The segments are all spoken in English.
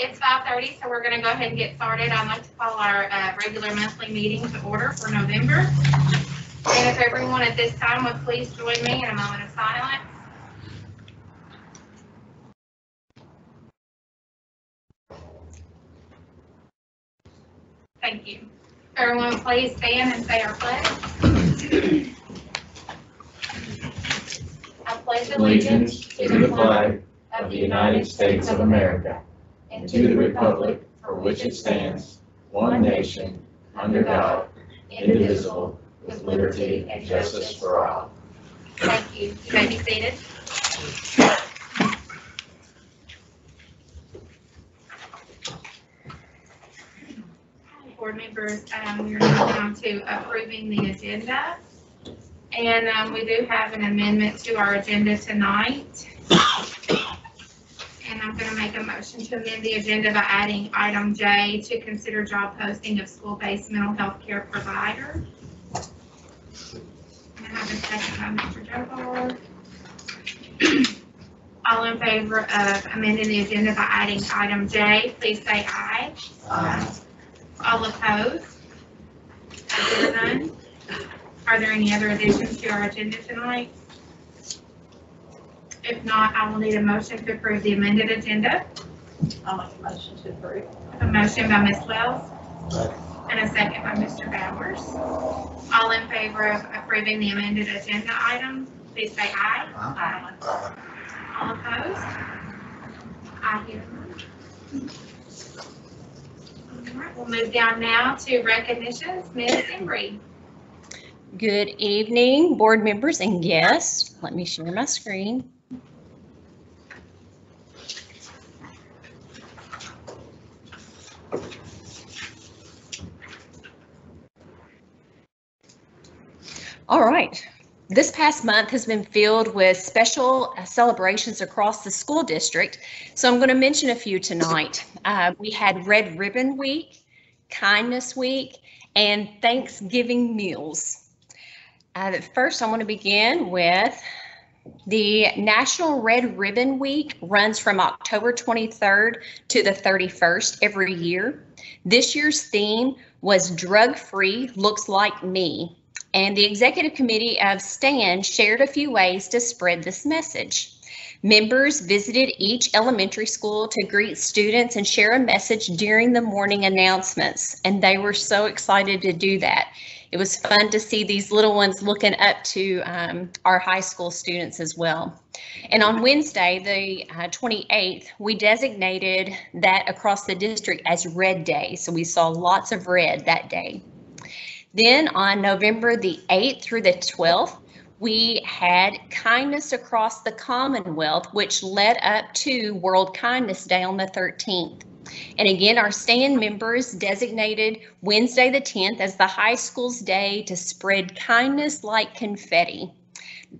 it's five thirty, so we're gonna go ahead and get started. I'd like to call our, uh, regular monthly meeting to order for November. And if everyone at this time would please join me in a moment of silence. Thank you. Everyone, please stand and say our pledge. I pledge allegiance to the flag of the United States of America and to the republic for which it stands, one nation, under God, indivisible, with liberty and justice for all. Thank you. You may be seated. Board members, um, we're moving on to approving the agenda. And, um, we do have an amendment to our agenda tonight. And I'm gonna make a motion to amend the agenda by adding item J to consider job posting of school-based mental health care provider. I have a second by Mr. Jobar. All in favor of amending the agenda by adding item J, please say aye. Aye. All opposed? None. Are there any other additions to our agenda tonight? If not, I will need a motion to approve the amended agenda. I'll make a motion to approve. A motion by Ms. Wells and a second by Mr. Bowers. All in favor of approving the amended agenda item, please say aye. Aye. All opposed? I hear none. All right, we'll move down now to recognitions. Ms. Embry. Good evening, board members and guests. Let me share my screen. All right. This past month has been filled with special celebrations across the school district. So I'm going to mention a few tonight. Uh, we had Red Ribbon Week, Kindness Week, and Thanksgiving meals. Uh, first, I want to begin with the National Red Ribbon Week runs from October 23rd to the 31st every year. This year's theme was Drug Free Looks Like Me. And the executive committee of STAN shared a few ways to spread this message. Members visited each elementary school to greet students and share a message during the morning announcements, and they were so excited to do that. It was fun to see these little ones looking up to um, our high school students as well. And on Wednesday, the uh, 28th, we designated that across the district as Red Day. So we saw lots of red that day. Then on November the 8th through the 12th, we had Kindness Across the Commonwealth, which led up to World Kindness Day on the 13th. And again, our stand members designated Wednesday the 10th as the high school's day to spread kindness like confetti.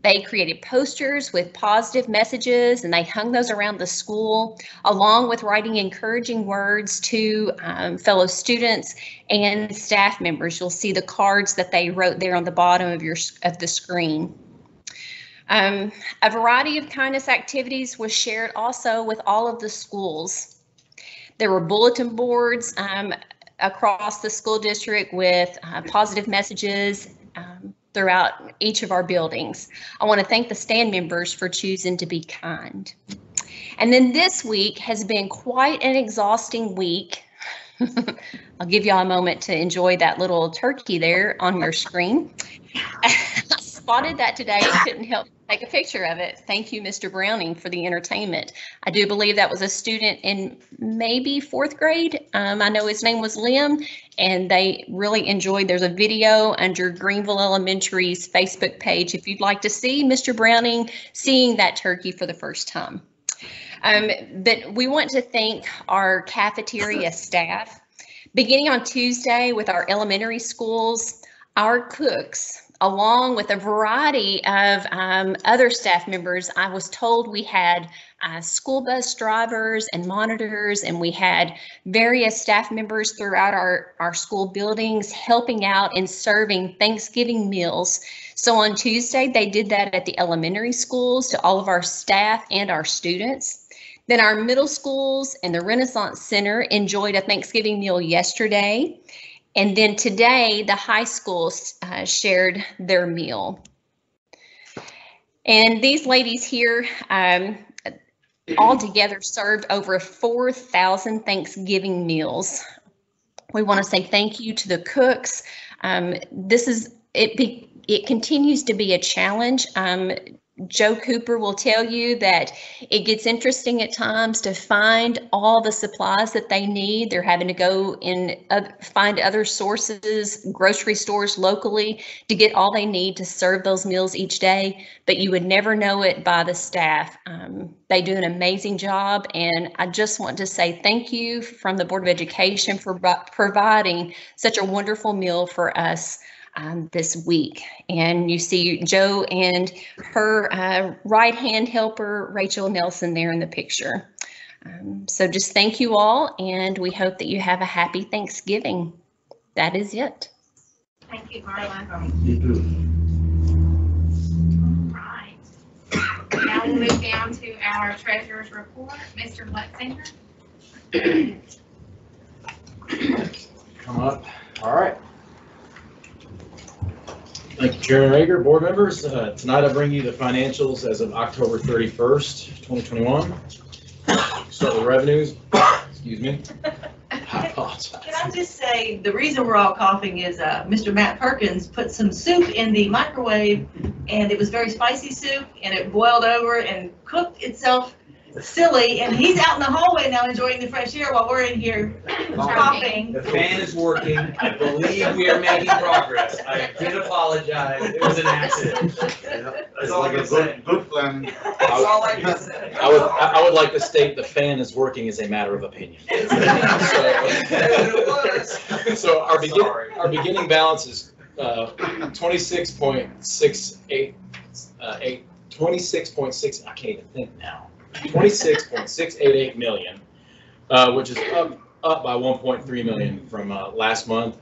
They created posters with positive messages and they hung those around the school, along with writing encouraging words to um, fellow students and staff members. You'll see the cards that they wrote there on the bottom of your of the screen. Um, a variety of kindness activities was shared also with all of the schools. There were bulletin boards um, across the school district with uh, positive messages um, throughout each of our buildings. I want to thank the stand members for choosing to be kind. And then this week has been quite an exhausting week. I'll give y'all a moment to enjoy that little turkey there on your screen. Spotted that today and couldn't help take a picture of it. Thank you, Mr. Browning, for the entertainment. I do believe that was a student in maybe fourth grade. Um, I know his name was Lim, and they really enjoyed. There's a video under Greenville Elementary's Facebook page if you'd like to see Mr. Browning seeing that turkey for the first time. Um, but we want to thank our cafeteria staff. Beginning on Tuesday with our elementary schools, our cooks along with a variety of um, other staff members. I was told we had uh, school bus drivers and monitors, and we had various staff members throughout our, our school buildings helping out and serving Thanksgiving meals. So on Tuesday, they did that at the elementary schools to all of our staff and our students. Then our middle schools and the Renaissance Center enjoyed a Thanksgiving meal yesterday. And then today, the high schools uh, shared their meal. And these ladies here um, all together served over 4,000 Thanksgiving meals. We want to say thank you to the cooks. Um, this is it. Be, it continues to be a challenge. Um, Joe Cooper will tell you that it gets interesting at times to find all the supplies that they need. They're having to go and uh, find other sources, grocery stores locally to get all they need to serve those meals each day. But you would never know it by the staff. Um, they do an amazing job. And I just want to say thank you from the Board of Education for pro- providing such a wonderful meal for us um, this week. And you see Joe and her uh, right hand helper, Rachel Nelson, there in the picture. Um, so just thank you all, and we hope that you have a happy Thanksgiving. That is it. Thank you, Carla. You too. Right. Now we'll move down to our treasurer's report. Mr. Lutzinger. come up. All right. Thank you, Chairman Rager, board members. Uh, Tonight I bring you the financials as of October 31st, 2021. Start with revenues. Excuse me. I apologize. Can I just say, the reason we're all coughing is, uh, Mr. Matt Perkins put some soup in the microwave and it was very spicy soup and it boiled over and cooked itself silly and he's out in the hallway now enjoying the fresh air while we're in here coughing. The fan is working. I believe we are making progress. I did apologize. It was an accident. That's all I can say. Good plan. That's all I can say. I would, I I would like to state the fan is working as a matter of opinion. It. So our begin, Sorry. our beginning balance is uh, twenty-six point six eight, uh, eight, twenty-six point six, I can't even think now. Twenty-six point six eight eight million, uh, which is up, up by one point three million from uh, last month.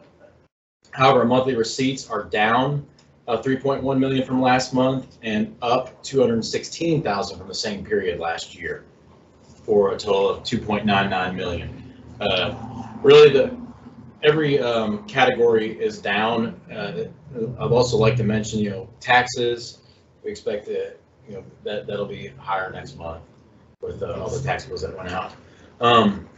However, monthly receipts are down uh, three point one million from last month and up two hundred and sixteen thousand from the same period last year, for a total of two point nine nine million. Uh, Really, the, every um, category is down. Uh, I'd also like to mention, you know, taxes. We expect to, you know, that, that'll be higher next month with uh, all the tax bills that went out. Um,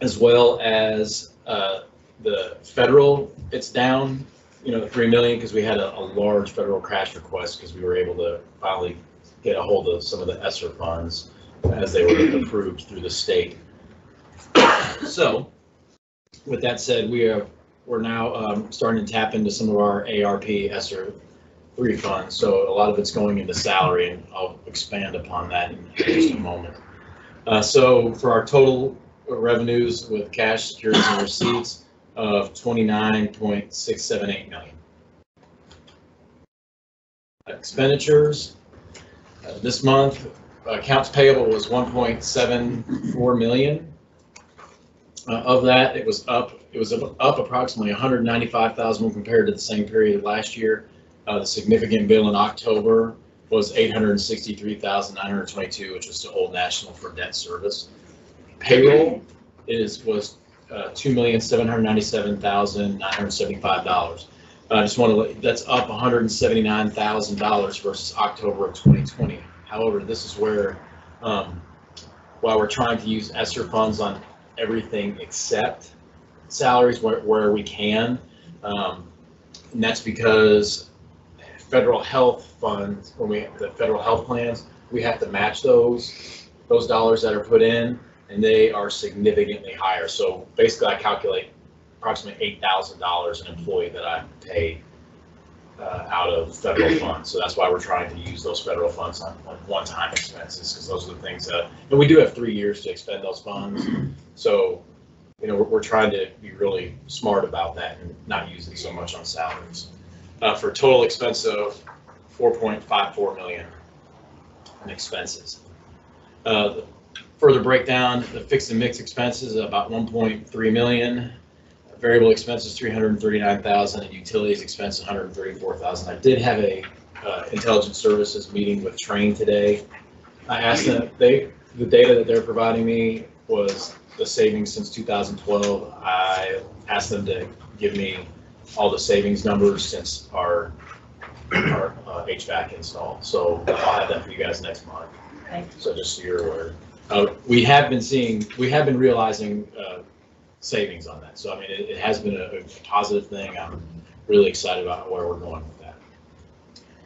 As well as uh, the federal, it's down, you know, 3 million because we had a, a large federal crash request because we were able to finally get a hold of some of the ESSER funds as they were approved through the state. So, with that said, we are, we're now um, starting to tap into some of our ARP ESSER three funds. So a lot of it's going into salary and I'll expand upon that in just a moment. Uh, So for our total revenues with cash, securities and receipts of twenty-nine point six seven eight million. Expenditures, uh, this month, accounts payable was one point seven four million. Uh, Of that, it was up, it was up up approximately 195,000 compared to the same period last year. Uh, The significant bill in October was 863,922, which was to Old National for debt service. Payroll is, was uh, $2,797,975. I just want to, that's up $179,000 versus October of 2020. However, this is where, um, while we're trying to use ESSER funds on everything except salaries where, where we can. Um, and that's because federal health funds, when we, the federal health plans, we have to match those, those dollars that are put in, and they are significantly higher. So basically, I calculate approximately eight thousand dollars an employee that I pay uh, out of federal funds. So that's why we're trying to use those federal funds on, on one-time expenses, because those are the things that, and we do have three years to expend those funds. So, you know, we're, we're trying to be really smart about that and not using so much on salaries. Uh, for a total expense of four point five four million in expenses. Uh, further breakdown, the fixed and mixed expenses, about one point three million. Variable expenses, three hundred and utilities expense, one hundred and thirty-four thousand. I did have a, uh, intelligence services meeting with Trane today. I asked them, they, the data that they're providing me was the savings since 2012. I asked them to give me all the savings numbers since our, our uh, HVAC install. So I'll have that for you guys next month. Okay. So just so you're aware. Uh, We have been seeing, we have been realizing uh, savings on that. So I mean, it, it has been a, a positive thing. I'm really excited about where we're going with that.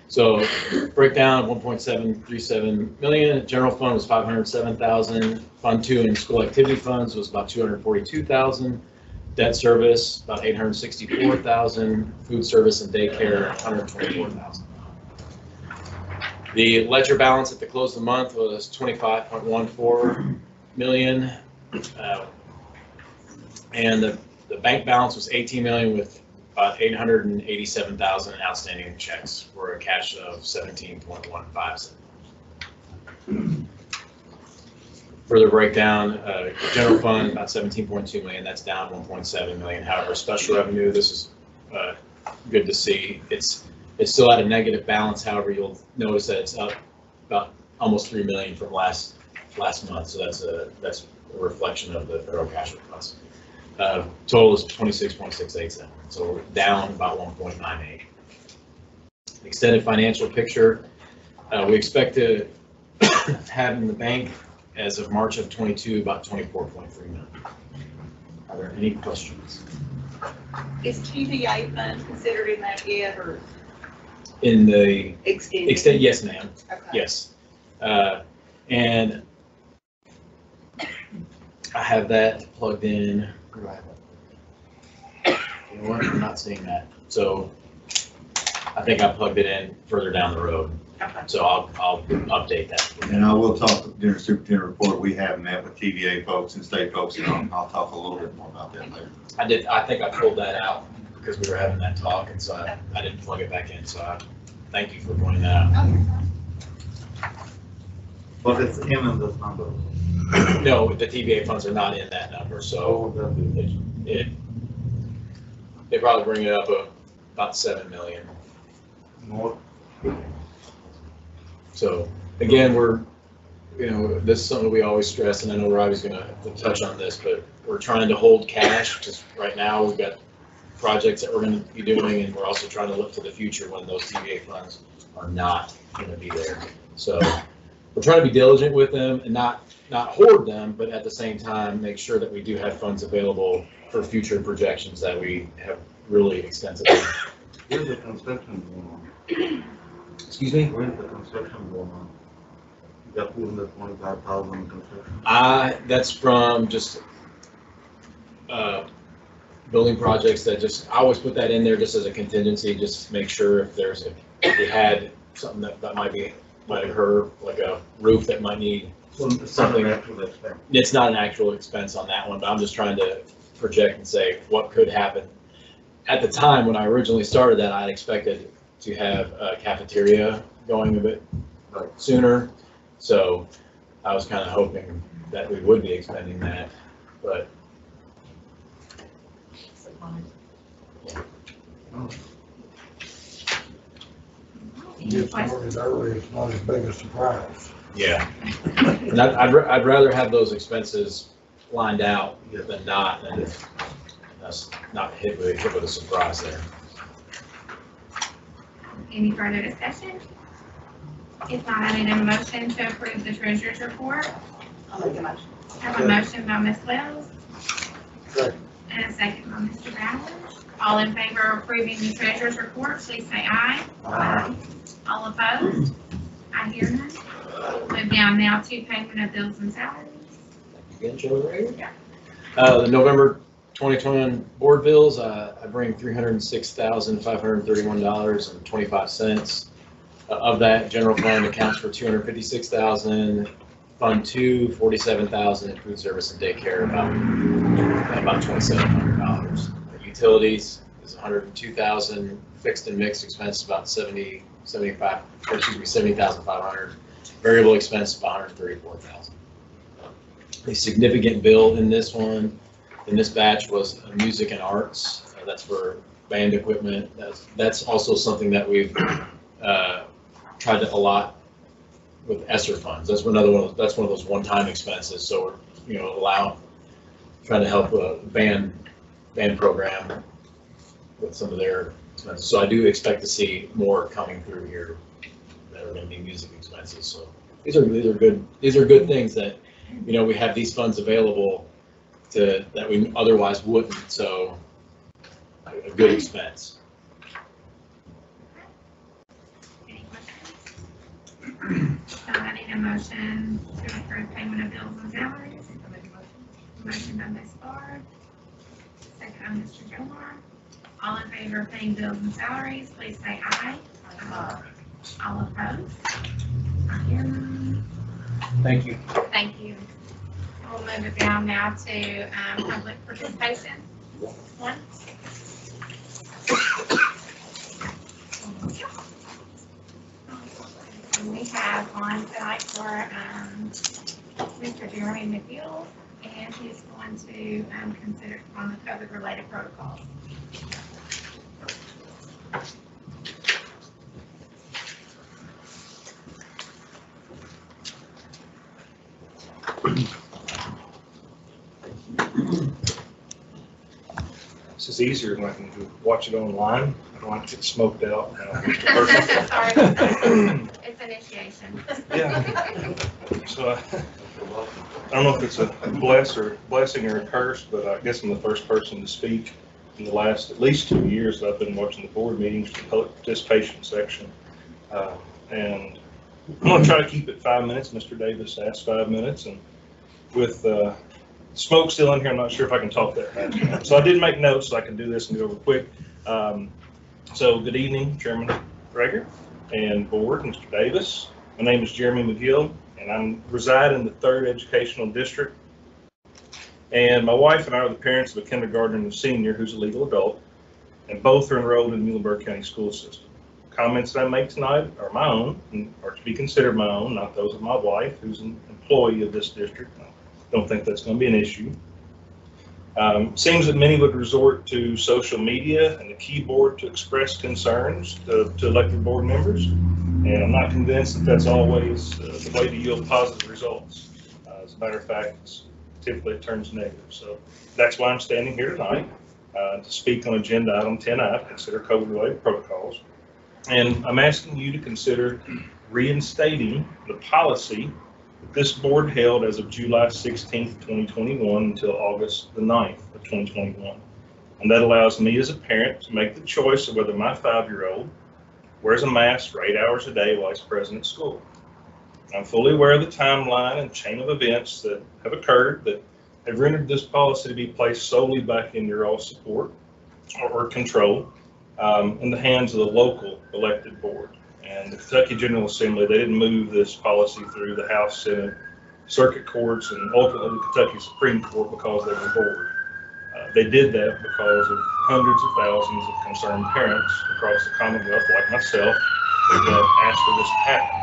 So breakdown, one point seven three seven million, general fund was five hundred seven thousand, fund two and school activity funds was about two hundred forty-two thousand, debt service, about eight hundred sixty-four thousand, food service and daycare, hundred twenty-four thousand. The ledger balance at the close of the month was twenty-five point one four million. uh, And the, the bank balance was eighteen million with about eight hundred and eighty-seven thousand outstanding checks for a cash of seventeen point one five. Further breakdown, uh, general fund, about seventeen point two million, that's down one point seven million. However, special revenue, this is, uh, good to see. It's, it's still at a negative balance, however, you'll notice that it's up about almost three million from last, last month, so that's a, that's a reflection of the federal cash request. Uh, total is twenty-six point six eight seven, so we're down about one point nine eight. Extended financial picture, uh, we expect to have in the bank as of March of twenty-two, about twenty-four point three million. Are there any questions? Is TVA fund considered in that yet or In the extended? extent, yes, ma'am. Okay. Yes. Uh, And I have that plugged in. Where do I have that? You know what, I'm not seeing that. So I think I plugged it in further down the road. Okay. So I'll, I'll update that. And I will talk during the superintendent report, we have met with TVA folks and state folks, and I'll, I'll talk a little bit more about that later. I did, I think I pulled that out because we were having that talk and so I, I didn't plug it back in. So I, thank you for pointing that out. But it's in in this number. No, the TVA funds are not in that number, so. So that is. it, it, they probably bring it up a- about seven million. More. So again, we're, you know, this is something we always stress, and I know Robbie's gonna touch on this, but we're trying to hold cash, because right now we've got projects that we're gonna be doing, and we're also trying to look to the future when those TVA funds are not gonna be there. So we're trying to be diligent with them and not, not hoard them, but at the same time, make sure that we do have funds available for future projections that we have really extensively. Where's the construction going on? Excuse me? Where's the construction going on? You got hundred twenty-five thousand construction. Uh, that's from just, uh, building projects that just, I always put that in there just as a contingency, just to make sure if there's, a- if we had something that, that might be, might occur, like a roof that might need, not Something- actual expense. it's not an actual expense on that one, but I'm just trying to project and say what could happen. At the time, when I originally started that, I'd expected to have a cafeteria going a bit sooner. So I was kind of hoping that we would be expending that, but Any questions? early, it's not as big a surprise. yeah. And I'd, I'd, ra- I'd rather have those expenses lined out than not, and if that's not hit with, hit with a surprise there. Any further discussion? If not, I need a motion to approve the treasurer's report. I'll make a motion. I Have a motion by Ms. Wells. Second. And a second by Mr. Bowers. All in favor of approving the treasurer's report, please say aye. Aye. All opposed? I hear none. Move down now to payment of bills and salaries. Again, Joe, right here? Uh, the November 2021 board bills, uh, I bring $306,531.25. Uh, Of that, general fund accounts for 256,000, fund two, 47,000, and food service and daycare about, about $2,700. Utilities is 102,000, fixed and mixed expense about 70, 75, or excuse me, 70,500. Variable expense about 134,000 a significant bill in this one, in this batch was uh, music and arts. Uh, That's for band equipment. That's, that's also something that we've uh, tried to allot with ESSER funds. That's another one, of- that's one of those one-time expenses, so we're, you know, allow, trying to help a band, band program with some of their expenses. So I do expect to see more coming through here that are gonna be music expenses, so these are, these are good, these are good things that, you know, we have these funds available to, that we otherwise wouldn't, so a a good expense. Any questions? So I need a motion to approve payment of bills and salaries. Motion by Ms. Barr. Second by Mr. Gilmore. All in favor of paying bills and salaries, please say aye. All opposed? I hear none. Thank you. Thank you. We'll move it down now to, um, public participation. One. We have on tonight for, um, Mr. Jeremy McGill, and he's going to, um, consider on the COVID-related protocols. This is easier when I can watch it online. I don't have to get smoked out. Sorry, Perkins. it's initiation. Yeah. So I I don't know if it's a bless or blessing or a curse, but I guess I'm the first person to speak in the last at least two years that I've been watching the board meetings, the public participation section. Uh, And I'm gonna try to keep it five minutes. Mr. Davis asked five minutes and with uh, smoke still in here, I'm not sure if I can talk fast. So I did make notes so I can do this and go over quick. Um, So good evening, Chairman Rager and Board, Mr. Davis. My name is Jeremy McGill, and I'm reside in the third educational district. And my wife and I are the parents of a kindergartner and a senior who's a legal adult, and both are enrolled in the Muhlenberg County School System. Comments that I make tonight are my own, and are to be considered my own, not those of my wife, who's an employee of this district. Don't think that's going to be an issue. Um, Seems that many would resort to social media and the keyboard to express concerns to to elected board members. And I'm not convinced that that's always uh, the way to yield positive results. Uh, As a matter of fact, typically it turns negative. So that's why I'm standing here tonight, uh, to speak on agenda item 10I, consider COVID-related protocols. And I'm asking you to consider reinstating the policy this board held as of July 16th, 2021 until August the 9th of 2021. And that allows me as a parent to make the choice of whether my five-year-old wears a mask for eight hours a day while he's present at school. I'm fully aware of the timeline and chain of events that have occurred that have rendered this policy to be placed solely back in your all support or, or control um, in the hands of the local elected board. And the Kentucky General Assembly, they didn't move this policy through the House, Senate, circuit courts, and ultimately the Kentucky Supreme Court because they were bored. Uh, They did that because of hundreds of thousands of concerned parents across the Commonwealth, like myself, that asked for this to happen.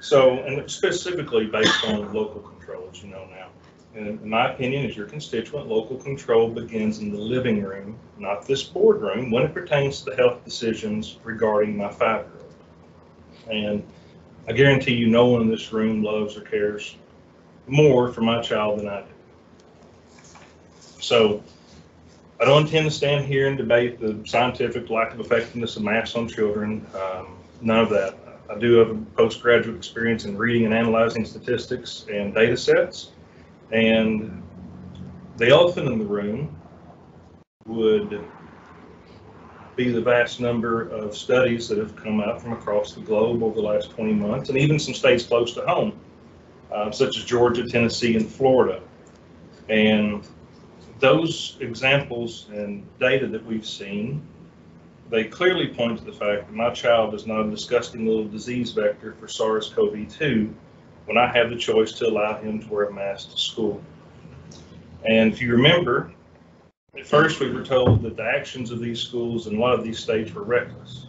So, and specifically based on local control, as you know now. In my opinion, as your constituent, local control begins in the living room, not this boardroom, when it pertains to the health decisions regarding my five-year-old. And I guarantee you, no one in this room loves or cares more for my child than I do. So I don't intend to stand here and debate the scientific lack of effectiveness of masks on children, um, none of that. I do have a postgraduate experience in reading and analyzing statistics and data sets. And the elephant in the room would be the vast number of studies that have come out from across the globe over the last 20 months, and even some states close to home, uh, such as Georgia, Tennessee, and Florida. And those examples and data that we've seen, they clearly point to the fact that my child is not a disgusting little disease vector for SARS-CoV-2 when I have the choice to allow him to wear a mask to school. And if you remember, at first we were told that the actions of these schools in a lot of these states were reckless.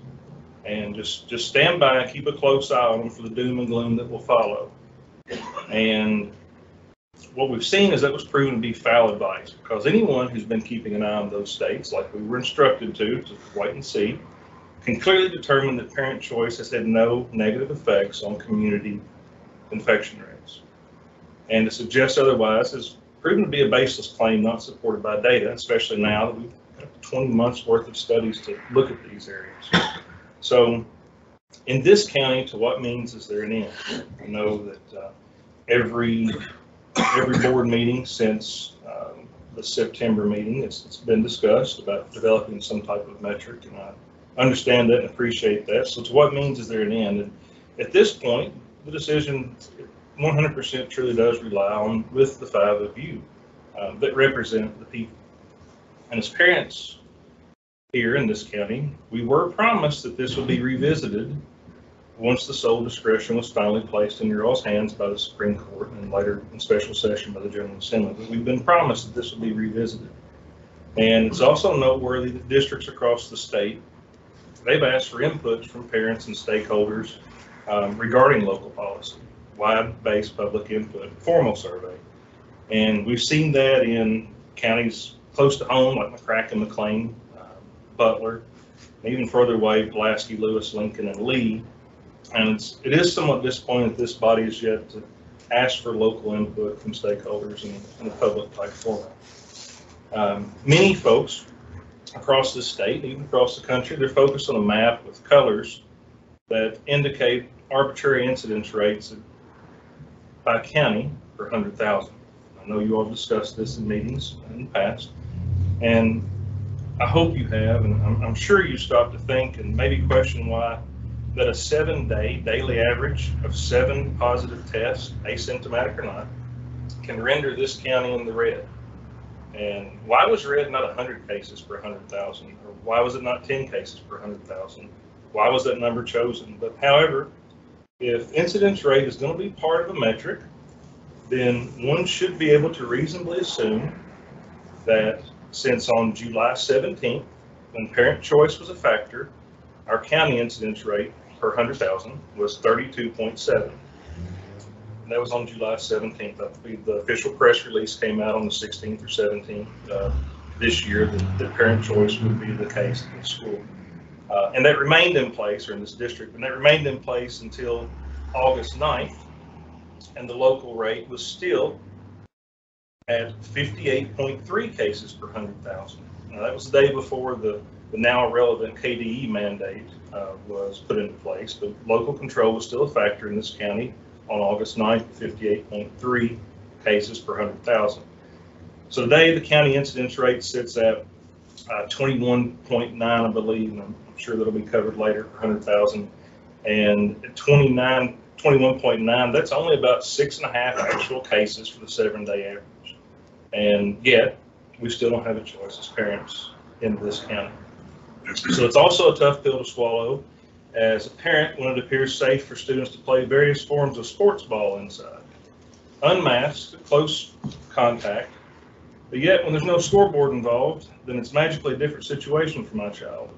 And just, just stand by and keep a close eye on them for the doom and gloom that will follow. And what we've seen is that was proven to be foul advice because anyone who's been keeping an eye on those states, like we were instructed to, to wait and see, can clearly determine that parent choice has had no negative effects on community infection rates. And to suggest otherwise is proven to be a baseless claim not supported by data, especially now that we've got 20 months worth of studies to look at these areas. So in this county, to what means is there an end? I know that uh, every, every board meeting since um, the September meeting, it's, it's been discussed about developing some type of metric, and I understand that and appreciate that. So to what means is there an end? And at this point, the decision 100% truly does rely on with the five of you um, that represent the people. And as parents here in this county, we were promised that this would be revisited once the sole discretion was finally placed in your all's hands by the Supreme Court and later in special session by the General Assembly. But we've been promised that this will be revisited. And it's also noteworthy that districts across the state, they've asked for inputs from parents and stakeholders um, regarding local policy, wide-based public input, formal survey. And we've seen that in counties close to home, like McCracken, McLean, uh, Butler, even further away, Pulaski, Lewis, Lincoln, and Lee. And it's, it is somewhat disappointing that this body is yet to ask for local input from stakeholders in, in a public-like format. Um, many folks across the state, even across the country, they're focused on a map with colors that indicate arbitrary incidence rates by county per 100,000. I know you all discussed this in meetings in the past, and I hope you have, and I'm, I'm sure you stopped to think and maybe question why that a seven-day daily average of seven positive tests, asymptomatic or not, can render this county in the red. And why was red not 100 cases per 100,000? Or why was it not 10 cases per 100,000? Why was that number chosen? But however, if incidence rate is going to be part of a metric, then one should be able to reasonably assume that since on July 17th, when parent choice was a factor, our county incidence rate per 100,000 was 32.7. And that was on July 17th. I believe the official press release came out on the 16th or 17th uh, this year that, that parent choice would be the case in the school. Uh, and that remained in place, or in this district, and that remained in place until August 9th. And the local rate was still at 58.3 cases per 100,000. Now, that was the day before the, the now irrelevant KDE mandate uh, was put into place, but local control was still a factor in this county on August 9th, 58.3 cases per 100,000. So today, the county incidence rate sits at uh, 21.9, I believe, and I'm sure that'll be covered later, 100,000. And 29, 21.9, that's only about six and a half actual cases for the seven-day average. And yet, we still don't have a choice as parents in this county. So it's also a tough pill to swallow as a parent when it appears safe for students to play various forms of sports ball inside. Unmasked, close contact, but yet when there's no scoreboard involved, then it's magically a different situation for my child.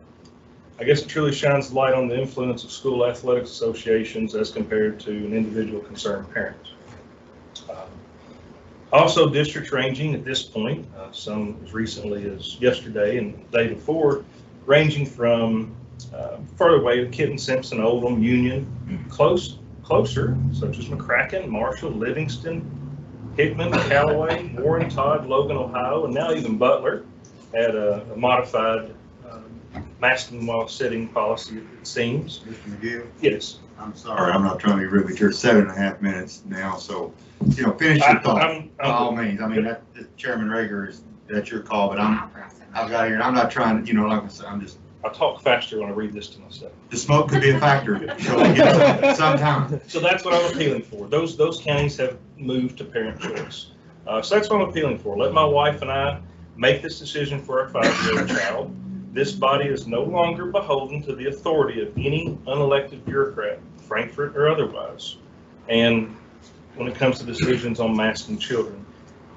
I guess it truly shines light on the influence of school athletics associations as compared to an individual concerned parent. Um, Also, districts ranging at this point, uh, some as recently as yesterday and the day before, ranging from uh, further away Kitten, Simpson, Oldham, Union, close, closer, such as McCracken, Marshall, Livingston, Hickman, Calloway, Warren, Todd, Logan, Ohio, and now even Butler had a a modified masking while sitting policy, it seems. Mr. McGill, Yes. I'm sorry, I'm not trying to be rude, but you're seven and a half minutes now, so, you know, finish I- your thought. I'm- By all I'm- means, I mean, that, that Chairman Rager is, that's your call, but I'm, I've got here, and I'm not trying, to, you know, like I said, I'm just, I talk faster when I read this to myself. the smoke could be a factor, so, you know, sometimes. So that's what I'm appealing for. Those, those counties have moved to parent choice. Uh, so that's what I'm appealing for. Let my wife and I make this decision for our five-year-old child. This body is no longer beholden to the authority of any unelected bureaucrat, Frankfort or otherwise. And when it comes to decisions on masking children.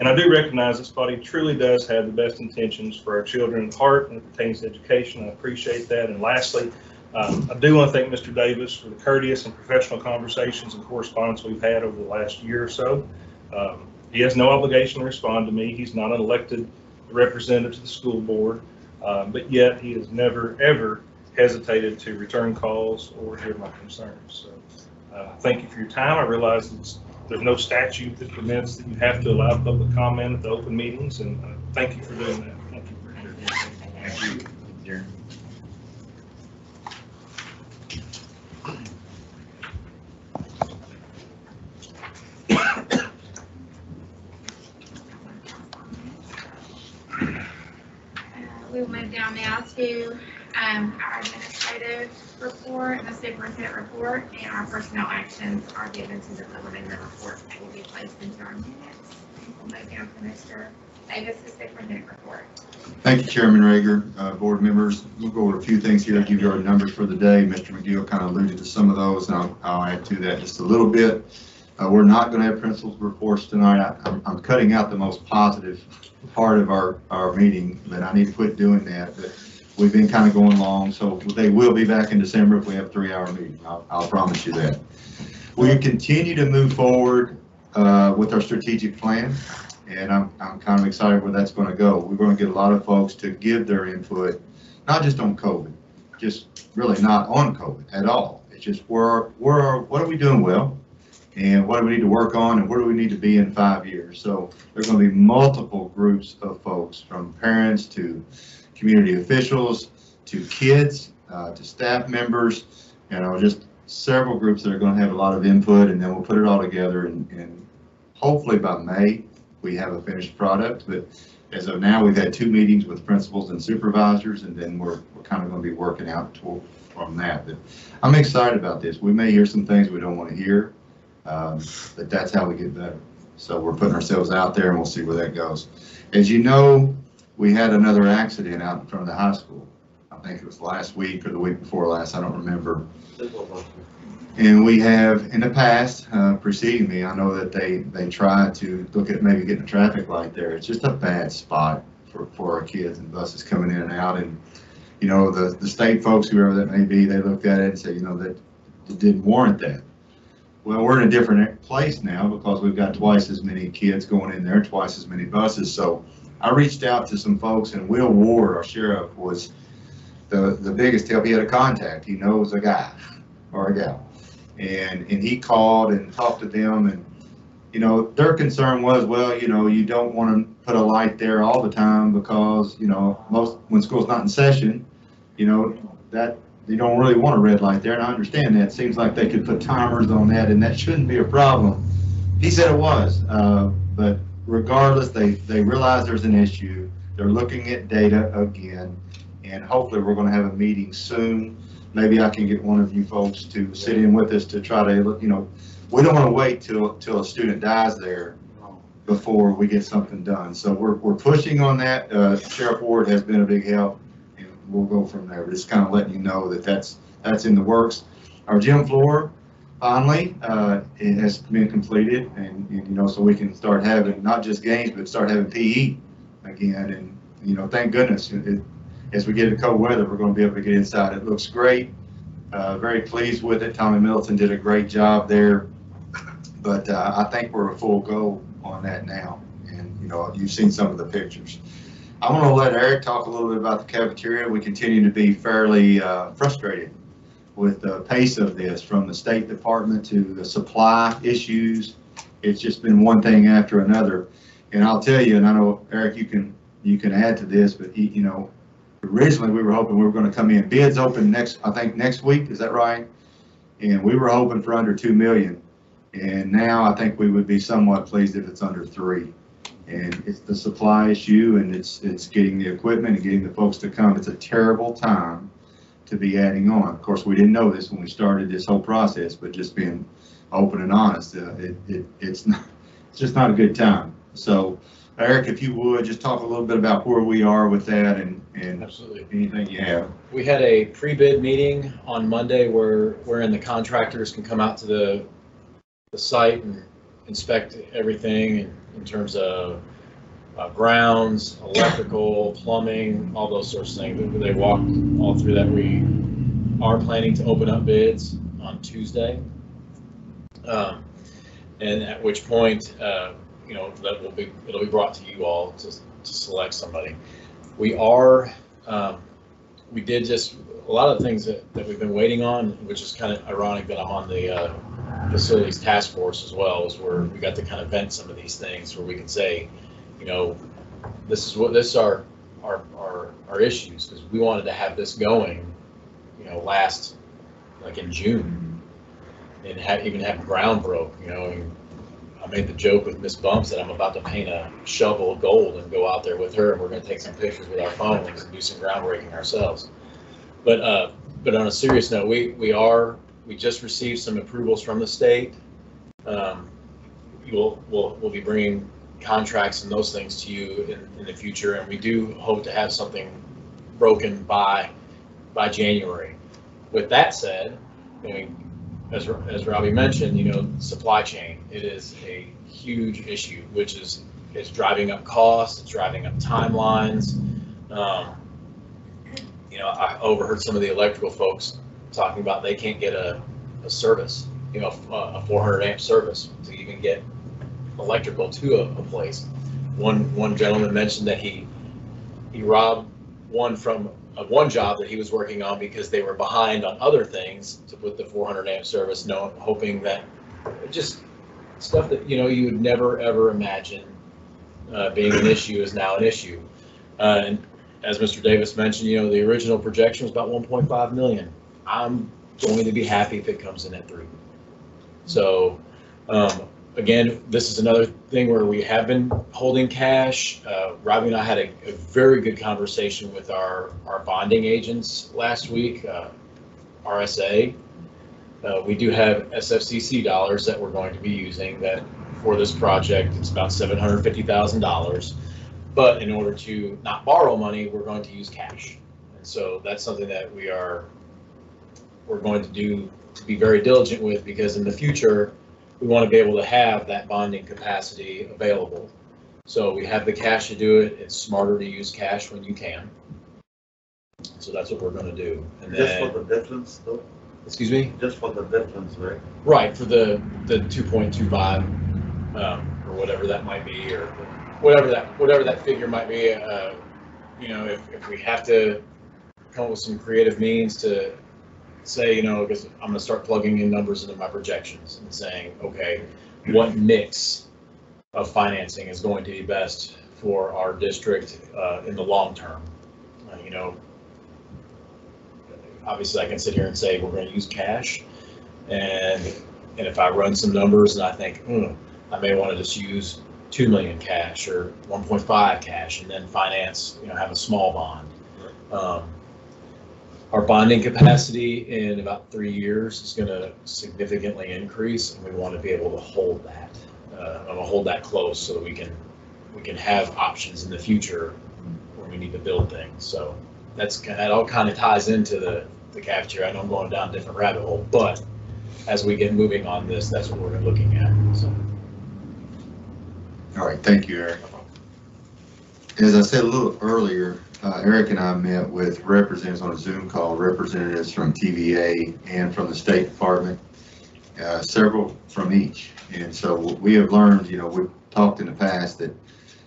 And I do recognize this body truly does have the best intentions for our children at heart and it pertains to education. I appreciate that. And lastly, um, I do want to thank Mr. Davis for the courteous and professional conversations and correspondence we've had over the last year or so. Um, He has no obligation to respond to me. He's not an elected representative to the school board. Uh, But yet, he has never, ever hesitated to return calls or hear my concerns. So, uh, thank you for your time. I realize there's no statute that permits that you have to allow public comment at the open meetings, and uh, thank you for doing that. Thank you for your Thank you. Uh, We move down now to um, our administrative report, and the superintendent report, and our personnel actions are given to the the report that will be placed into our minutes. We'll move down to Mr. Davis, superintendent report. Thank you, Chairman Rager, uh, board members. We'll go over a few things here, to give you our numbers for the day. Mr. McGill kind of alluded to some of those, and I'll, I'll add to that just a little bit. Uh, We're not going to have principals reports tonight. I- I'm, I'm cutting out the most positive part of our, our meeting, but I need to quit doing that. But we've been kind of going long, so they will be back in December if we have a three-hour meeting. I'll, I'll promise you that. We continue to move forward uh, with our strategic plan and I'm, I'm kind of excited where that's going to go. We're going to get a lot of folks to give their input, not just on COVID, just really not on COVID at all. It's just where, where, what are we doing well? And what do we need to work on and where do we need to be in five years? So there's going to be multiple groups of folks, from parents to community officials, to kids, uh, to staff members, you know, just several groups that are going to have a lot of input and then we'll put it all together and, and hopefully by May, we have a finished product, but as of now, we've had two meetings with principals and supervisors, and then we're, we're kind of gonna be working out from that. But I'm excited about this. We may hear some things we don't want to hear, um, but that's how we get better. So we're putting ourselves out there and we'll see where that goes. As you know, we had another accident out in front of the high school. I think it was last week or the week before last, I don't remember. And we have, in the past, uh, preceding me, I know that they, they try to look at maybe getting a traffic light there. It's just a bad spot for, for our kids and buses coming in and out. And, you know, the, the state folks, whoever that may be, they looked at it and said, you know, that it didn't warrant that. Well, we're in a different place now because we've got twice as many kids going in there, twice as many buses. So I reached out to some folks and Will Ward, our sheriff, was the, the biggest help. He had a contact. He knows a guy or a gal. And, and he called and talked to them and, you know, their concern was, well, you know, you don't want to put a light there all the time because, you know, most, when school's not in session, you know, that, you don't really want a red light there, and I understand that. Seems like they could put timers on that and that shouldn't be a problem. He said it was, uh, but regardless, they, they realize there's an issue. They're looking at data again, and hopefully we're gonna have a meeting soon maybe I can get one of you folks to sit in with us to try to, you know, we don't want to wait till, till a student dies there before we get something done. So we're, we're pushing on that. Uh, Sheriff Ward has been a big help we'll go from there. Just kind of letting you know that that's, that's in the works. Our gym floor, finally, uh, it has been completed and, and, you know, so we can start having not just games, but start having PE again. And, you know, thank goodness, it, as we get into cold weather, we're going to be able to get inside. It looks great. Uh, very pleased with it. Tommy Middleton did a great job there. But uh, I think we're a full go on that now. And, you know, you've seen some of the pictures. I want to let Eric talk a little bit about the cafeteria. We continue to be fairly uh, frustrated with the pace of this, from the State Department to the supply issues. It's just been one thing after another. And I'll tell you, and I know, Eric, you can, you can add to this, but, he- you know, originally, we were hoping we were gonna come in, bids open next, I think, next week, is that right? And we were hoping for under two million, and now I think we would be somewhat pleased if it's under three. And it's the supply issue, and it's, it's getting the equipment and getting the folks to come, it's a terrible time to be adding on. Of course, we didn't know this when we started this whole process, but just being open and honest, uh, it, it, it's not, it's just not a good time. So, Eric, if you would, just talk a little bit about where we are with that and, and Absolutely. anything you have. We had a pre-bid meeting on Monday where, wherein the contractors can come out to the, the site and inspect everything in, in terms of uh, grounds, electrical, plumbing, all those sorts of things. They walked all through that. We are planning to open up bids on Tuesday. Um, And at which point, uh, you know, that will be, it'll be brought to you all to, to select somebody. We are, um, we did just, a lot of things that, that we've been waiting on, which is kind of ironic that I'm on the, uh, facilities task force as well, is where we got to kind of vent some of these things where we can say, you know, this is what, this are our, our, our issues, because we wanted to have this going, you know, last, like in June. And have, even have ground broke, you know, and I made the joke with Miss Bumps that I'm about to paint a shovel gold and go out there with her, and we're gonna take some pictures with our phones and do some groundbreaking ourselves. But, uh, but on a serious note, we, we are, we just received some approvals from the state. Um, We'll, we'll, we'll be bringing contracts and those things to you in, in the future, and we do hope to have something broken by, by January. With that said, I mean, as, as Robbie mentioned, you know, supply chain, it is a huge issue, which is, it's driving up costs, it's driving up timelines. Um, You know, I overheard some of the electrical folks talking about they can't get a, a service, you know, a four hundred amp service to even get electrical to a, a place. One, one gentleman mentioned that he, he robbed one from, of one job that he was working on because they were behind on other things to put the four hundred amp service, no, hoping that, just stuff that, you know, you would never, ever imagine uh, being an issue is now an issue. Uh, and as Mr. Davis mentioned, you know, the original projection was about one point five million. I'm going to be happy if it comes in at three. So, um, again, this is another thing where we have been holding cash. Uh, Robbie and I had a, a very good conversation with our, our bonding agents last week, uh, RSA. Uh, we do have SFCC dollars that we're going to be using that for this project. It's about seven hundred fifty thousand dollars. But in order to not borrow money, we're going to use cash. And so that's something that we are, we're going to do, to be very diligent with because in the future, we want to be able to have that bonding capacity available. So we have the cash to do it. It's smarter to use cash when you can. So that's what we're going to do. And Just for then, the difference though, excuse me? just for the difference, right? Right, for the, the two point two five, um, or whatever that might be, or whatever that, whatever that figure might be, uh, you know, if, if we have to come up with some creative means to say, you know, because I'm gonna start plugging in numbers into my projections and saying, okay, what mix of financing is going to be best for our district, uh, in the long term? Uh, You know, obviously I can sit here and say, we're gonna use cash, and and if I run some numbers and I think, hmm, I may want to just use two million cash or one point five cash and then finance, you know, have a small bond. Um, Our bonding capacity in about three years is going to significantly increase and we want to be able to hold that. Uh, I'm gonna hold that close so that we can, we can have options in the future when we need to build things. So that's, that all kind of ties into the, the cafeteria. I know I'm going down a different rabbit hole, but as we get moving on this, that's what we're looking at, so. All right, thank you, Eric. As I said a little earlier, uh, Eric and I met with representatives on a Zoom call, representatives from TVA and from the State Department, uh, several from each. And so we have learned, you know, we've talked in the past that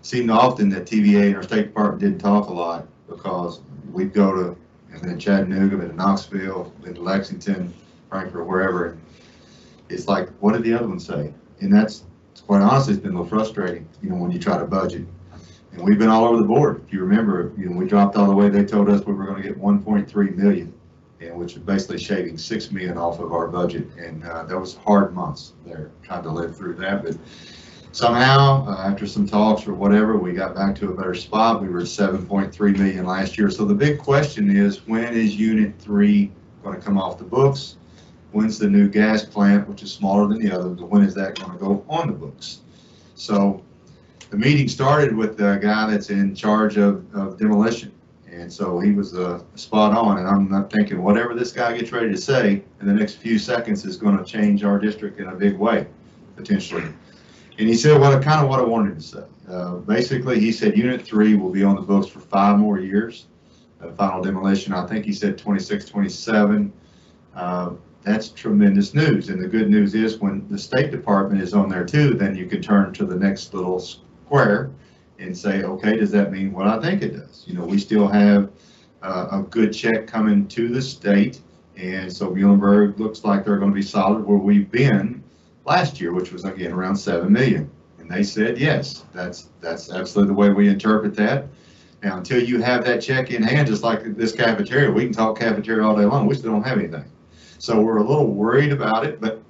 seemed often that TVA and our State Department didn't talk a lot because we'd go to, I've been Chattanooga, in Knoxville, to Lexington, Frankfort, wherever. It's like, what did the other one say? And that's, quite honestly, it's been a little frustrating, you know, when you try to budget. And we've been all over the board. If you remember, you know, we dropped all the way, they told us we were gonna get one point three million, and which is basically shaving six million off of our budget. And, uh, that was hard months there, trying to live through that, but somehow, uh, after some talks or whatever, we got back to a better spot. We were at seven point three million last year. So the big question is, when is unit three gonna come off the books? When's the new gas plant, which is smaller than the other, but when is that gonna go on the books? So the meeting started with the guy that's in charge of, of demolition. And so he was, uh, spot on, and I'm not thinking, whatever this guy gets ready to say in the next few seconds is gonna change our district in a big way, potentially. And he said what, kind of what I wanted to say. Uh, basically, he said unit three will be on the books for five more years. Uh, final demolition, I think he said 26, 27. Uh, that's tremendous news. And the good news is when the State Department is on there too, then you can turn to the next little and say, okay, does that mean what I think it does? You know, we still have uh, a good check coming to the state. And so Muhlenberg looks like they're gonna be solid where we've been last year, which was again around seven million. And they said, yes, that's, that's absolutely the way we interpret that. Now, until you have that check in hand, just like this cafeteria, we can talk cafeteria all day long, we still don't have anything. So we're a little worried about it, but,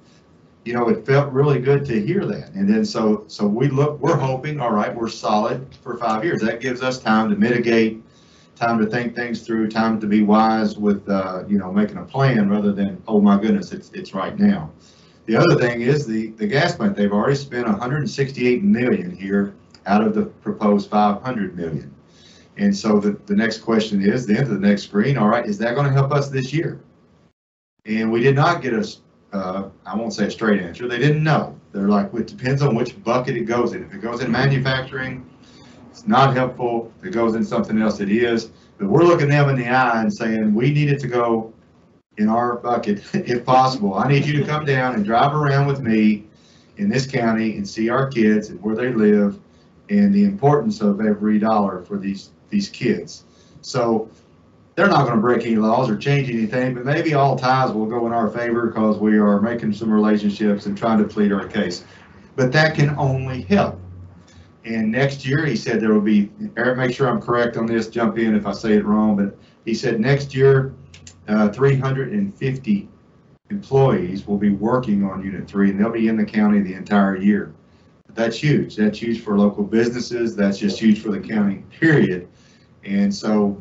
you know, it felt really good to hear that. And then so, so we look, we're hoping, all right, we're solid for five years. That gives us time to mitigate, time to think things through, time to be wise with, uh, you know, making a plan rather than, oh my goodness, it's, it's right now. The other thing is the, the gas plant, they've already spent hundred and sixty-eight million here out of the proposed five hundred million. And so the, the next question is, the end of the next screen, all right, is that gonna help us this year? And we did not get a, uh, I won't say a straight answer, they didn't know. They're like, it depends on which bucket it goes in. If it goes in manufacturing, it's not helpful. If it goes in something else, it is. But we're looking them in the eye and saying, we need it to go in our bucket if possible. I need you to come down and drive around with me in this county and see our kids and where they live and the importance of every dollar for these, these kids. So they're not gonna break any laws or change anything, but maybe all ties will go in our favor because we are making some relationships and trying to plead our case. But that can only help. And next year, he said there will be, Eric, make sure I'm correct on this, jump in if I say it wrong, but he said next year, uh, 350 employees will be working on Unit 3, and they'll be in the county the entire year. That's huge. That's huge for local businesses. That's just huge for the county, period. And so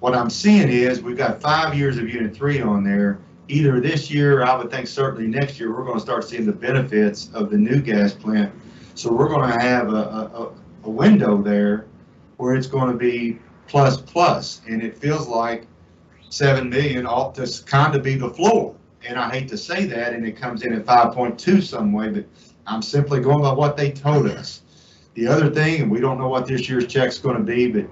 what I'm seeing is we've got five years of Unit 3 on there. Either this year, I would think certainly next year, we're going to start seeing the benefits of the new gas plant. So we're going to have a, a, a- window there where it's going to be plus, plus, and it feels like 7 million ought to kind of be the floor. And I hate to say that, and it comes in at 5.2 some way, but I'm simply going by what they told us. The other thing, and we don't know what this year's check's going to be, but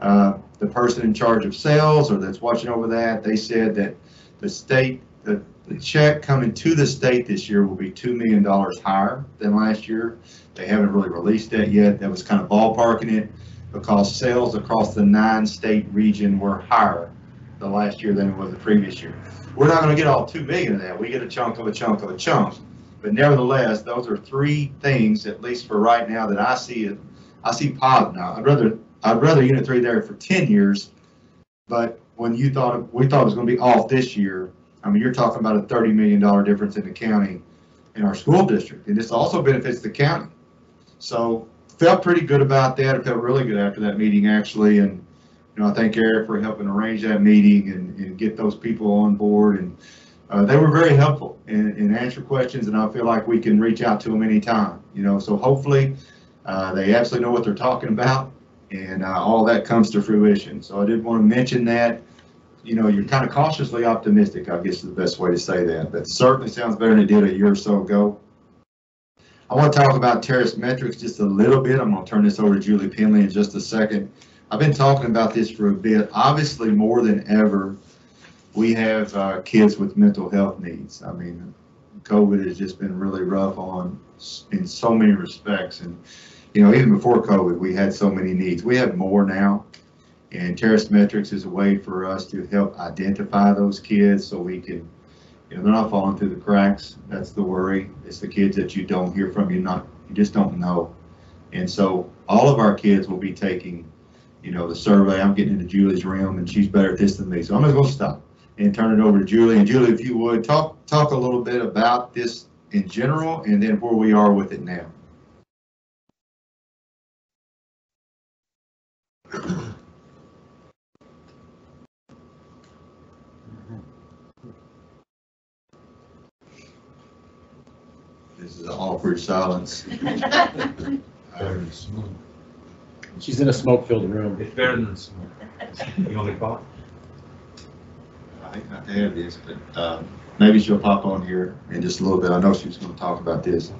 uh, the person in charge of sales or that's watching over that, they said that the state, the, the check coming to the state this year will be $2 million higher than last year. They haven't really released that yet. That was kind of ballparking it because sales across the nine-state region were higher the last year than it was the previous year. We're not gonna get all two million of that. We get a chunk of a chunk of a chunk. But nevertheless, those are three things, at least for right now, that I see I see positive. Now, I'd rather, I'd rather unit three there for ten years. But when you thought, we thought it was gonna be off this year, I mean, you're talking about a thirty million dollar difference in the county, in our school district, and this also benefits the county. So felt pretty good about that. I felt really good after that meeting, actually, and you know, I thank Eric for helping arrange that meeting and, and get those people on board. And uh, they were very helpful and, and answer questions, and I feel like we can reach out to them anytime, you know. So hopefully, uh, they absolutely know what they're talking about, and uh, all that comes to fruition. So I did want to mention that. You know, you're kind of cautiously optimistic, I guess is the best way to say that, but certainly sounds better than it did a year or so ago. I want to talk about Terrace Metrics just a little bit. I'm going to turn this over to Julie Penley in just a second. I've been talking about this for a bit. Obviously, more than ever, we have uh, kids with mental health needs. I mean, COVID has just been really rough on in so many respects. And, you know, even before COVID, we had so many needs. We have more now. And Terrace Metrics is a way for us to help identify those kids so we can, you know, they're not falling through the cracks. That's the worry. It's the kids that you don't hear from, you not, you just don't know. And so all of our kids will be taking, you know, the survey. I'm getting into Julie's realm and she's better at this than me. So I'm just gonna stop and turn it over to Julie. And Julie, if you would, talk, talk a little bit about this in general and then where we are with it now. This is an awkward silence. Very. She's in a smoke-filled room. It's better than smoke. You want me to call? I hate not to have this, but um, maybe she'll pop on here in just a little bit. I know she was going to talk about this.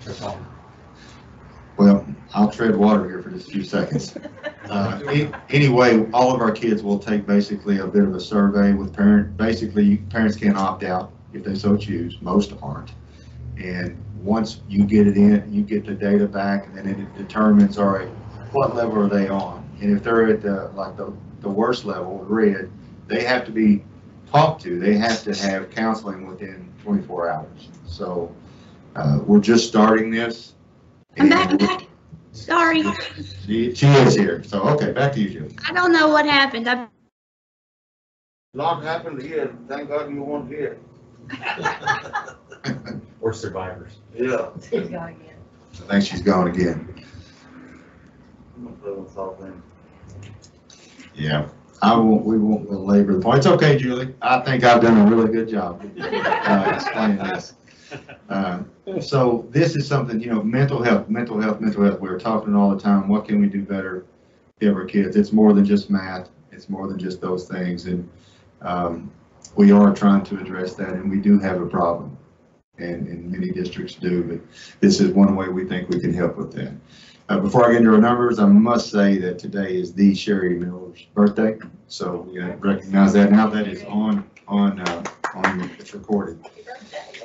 Well, I'll tread water here for just a few seconds. Uh, Anyway, all of our kids will take basically a bit of a survey with parent, basically, parents can opt out if they so choose, most aren't. And once you get it in, you get the data back, and then it determines, all right, what level are they on? And if they're at the, like, the, the worst level, red, they have to be talked to. They have to have counseling within 24 hours. So uh, we're just starting this. I'm back, I'm back. Sorry, She, she is here. So, okay, back to you, Julie. I don't know what happened. I, Lot happened here, thank God you weren't here. We're survivors. Yeah. I think she's gone again. I'm gonna throw this off then. Yeah, I won't, we won't belabor the point. It's okay, Julie. I think I've done a really good job uh, explaining this. Uh, So this is something, you know, mental health, mental health, mental health. We're talking all the time. What can we do better to our kids? It's more than just math. It's more than just those things. And um, we are trying to address that and we do have a problem. And, and many districts do, but this is one way we think we can help with that. Uh, before I get into our numbers, I must say that today is the Sherry Miller's birthday. So we gotta recognize that now that is on, on, uh, on, it's recorded.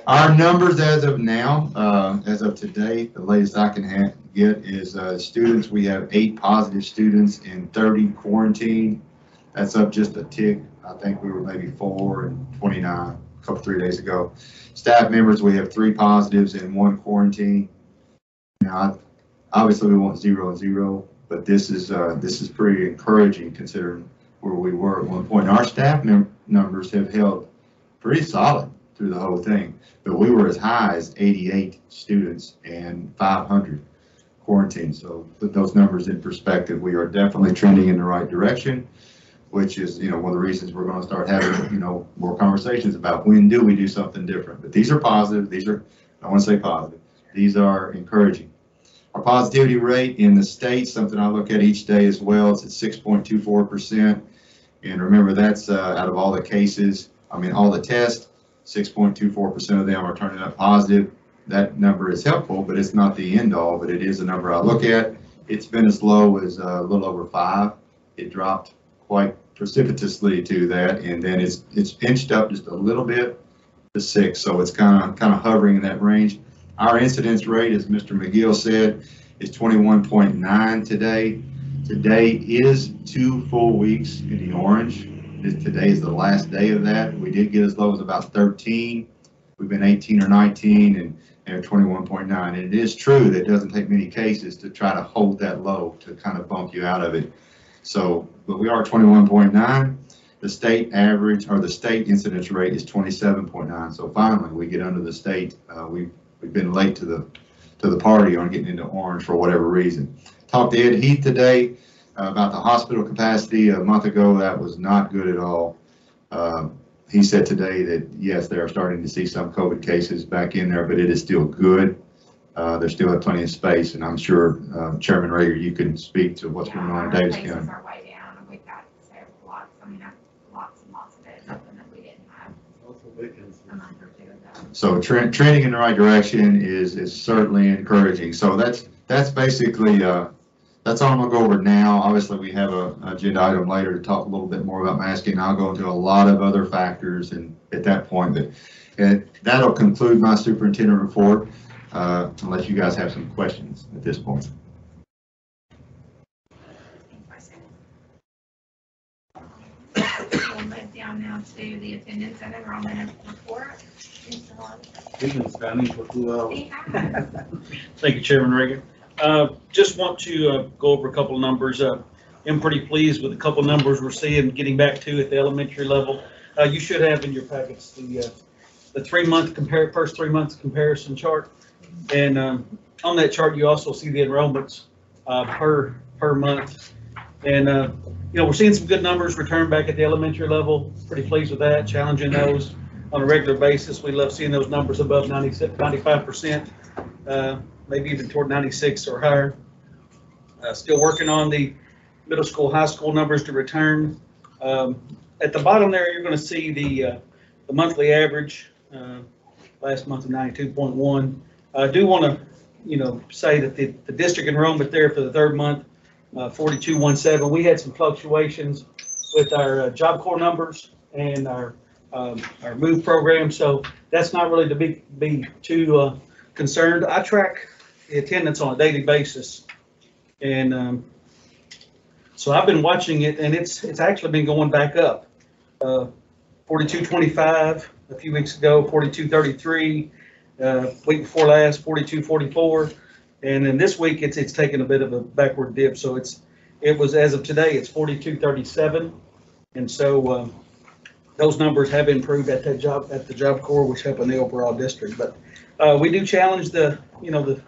Our numbers as of now, uh, as of today, the latest I can ha- get is, uh, students, we have eight positive students in thirty quarantine. That's up just a tick. I think we were maybe four and twenty-nine, a couple, three days ago. Staff members, we have three positives and one quarantine. Now, obviously we want zero and zero, but this is, uh, this is pretty encouraging considering where we were at one point. Our staff num- numbers have held pretty solid through the whole thing, but we were as high as eighty-eight students and five hundred quarantined. So put those numbers in perspective, we are definitely trending in the right direction, which is, you know, one of the reasons we're gonna start having, you know, more conversations about when do we do something different? But these are positive, these are, I wanna say positive, these are encouraging. Our positivity rate in the state, something I look at each day as well, it's at six point two four percent. And remember, that's uh, out of all the cases, I mean, all the tests, six point two four percent of them are turning up positive. That number is helpful, but it's not the end all, but it is a number I look at. It's been as low as uh, a little over five. It dropped quite precipitously to that, and then it's, it's inched up just a little bit to six, so it's kind of, kind of hovering in that range. Our incidence rate, as Mr. McGill said, is twenty-one point nine today. Today is two full weeks in the orange. Today is the last day of that. We did get as low as about thirteen. We've been eighteen or nineteen and, and twenty-one point nine. And it is true that it doesn't take many cases to try to hold that low, to kind of bump you out of it. So, but we are twenty-one point nine. The state average, or the state incidence rate is twenty-seven point nine. So finally, we get under the state. Uh, we, we've been late to the, to the party on getting into orange for whatever reason. Talked to Ed Heath today about the hospital capacity. A month ago, that was not good at all. Um, He said today that, yes, they are starting to see some COVID cases back in there, but it is still good. Uh, There's still have plenty of space, and I'm sure uh, Chairman Rager, you can speak to what's going on in Yeah, Davis Our County. are way down, we've got several lots, I mean, lots and lots of it, something that we didn't have a month or two ago. So trend, trending in the right direction is, is certainly encouraging. So that's, that's basically, uh, that's all I'm gonna go over now. Obviously, we have a a agenda item later to talk a little bit more about masking. I'll go into a lot of other factors and at that point, but and that'll conclude my superintendent report, uh, unless you guys have some questions at this point. We'll move down now to the attendance and enrollment report. Mr. Lawson. We've been standing for two hours. We have. Thank you, Chairman Rager. Uh, Just want to uh, go over a couple of numbers. Uh, I'm pretty pleased with a couple of numbers we're seeing, getting back to at the elementary level. Uh, You should have in your packets the, uh, the three-month compare, first three months comparison chart. And um, on that chart, you also see the enrollments per, per month. And, you know, we're seeing some good numbers return back at the elementary level. Pretty pleased with that, challenging those on a regular basis. We love seeing those numbers above 96, 95%. Uh, maybe even toward 96 or higher. Uh, Still working on the middle school, high school numbers to return. Um, At the bottom there, you're going to see the, uh, the monthly average, uh, last month of 92.1. I do want to, you know, say that the, the district enrollment there for the third month, uh, 4217, we had some fluctuations with our uh, Job Corps numbers and our, um, our move program, so that's not really to be, be too uh, concerned. I track attendance on a daily basis. And um, so I've been watching it and it's, it's actually been going back up. uh, 4225 a few weeks ago, 4233, uh, week before last, 4244. And then this week, it's, it's taken a bit of a backward dip, so it's, it was, as of today, it's 4237. And so um, those numbers have improved at that job, at the Job Corps, which help in the overall district. But uh, we do challenge the, you know, the,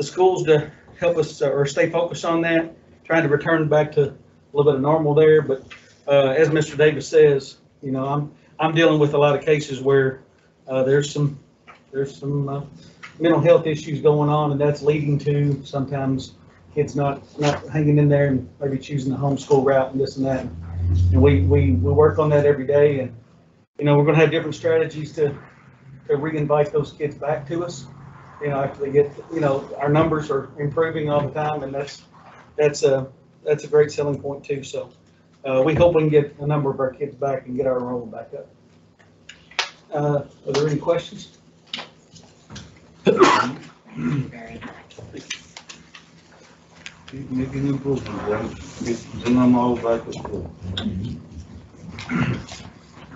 the schools to help us uh, or stay focused on that, trying to return back to a little bit of normal there. But uh, as Mr. Davis says, you know, I'm, I'm dealing with a lot of cases where uh, there's some, there's some uh, mental health issues going on, and that's leading to sometimes kids not, not hanging in there and maybe choosing the homeschool route and this and that. And we, we, we work on that every day, and, you know, we're gonna have different strategies to, to re-invite those kids back to us. You know, after they get, you know, our numbers are improving all the time, and that's, that's a, that's a great selling point too, so. Uh, we hope we can get a number of our kids back and get our enrollment back up. Uh, are there any questions? Making improvements, then, get- bring them all back to school.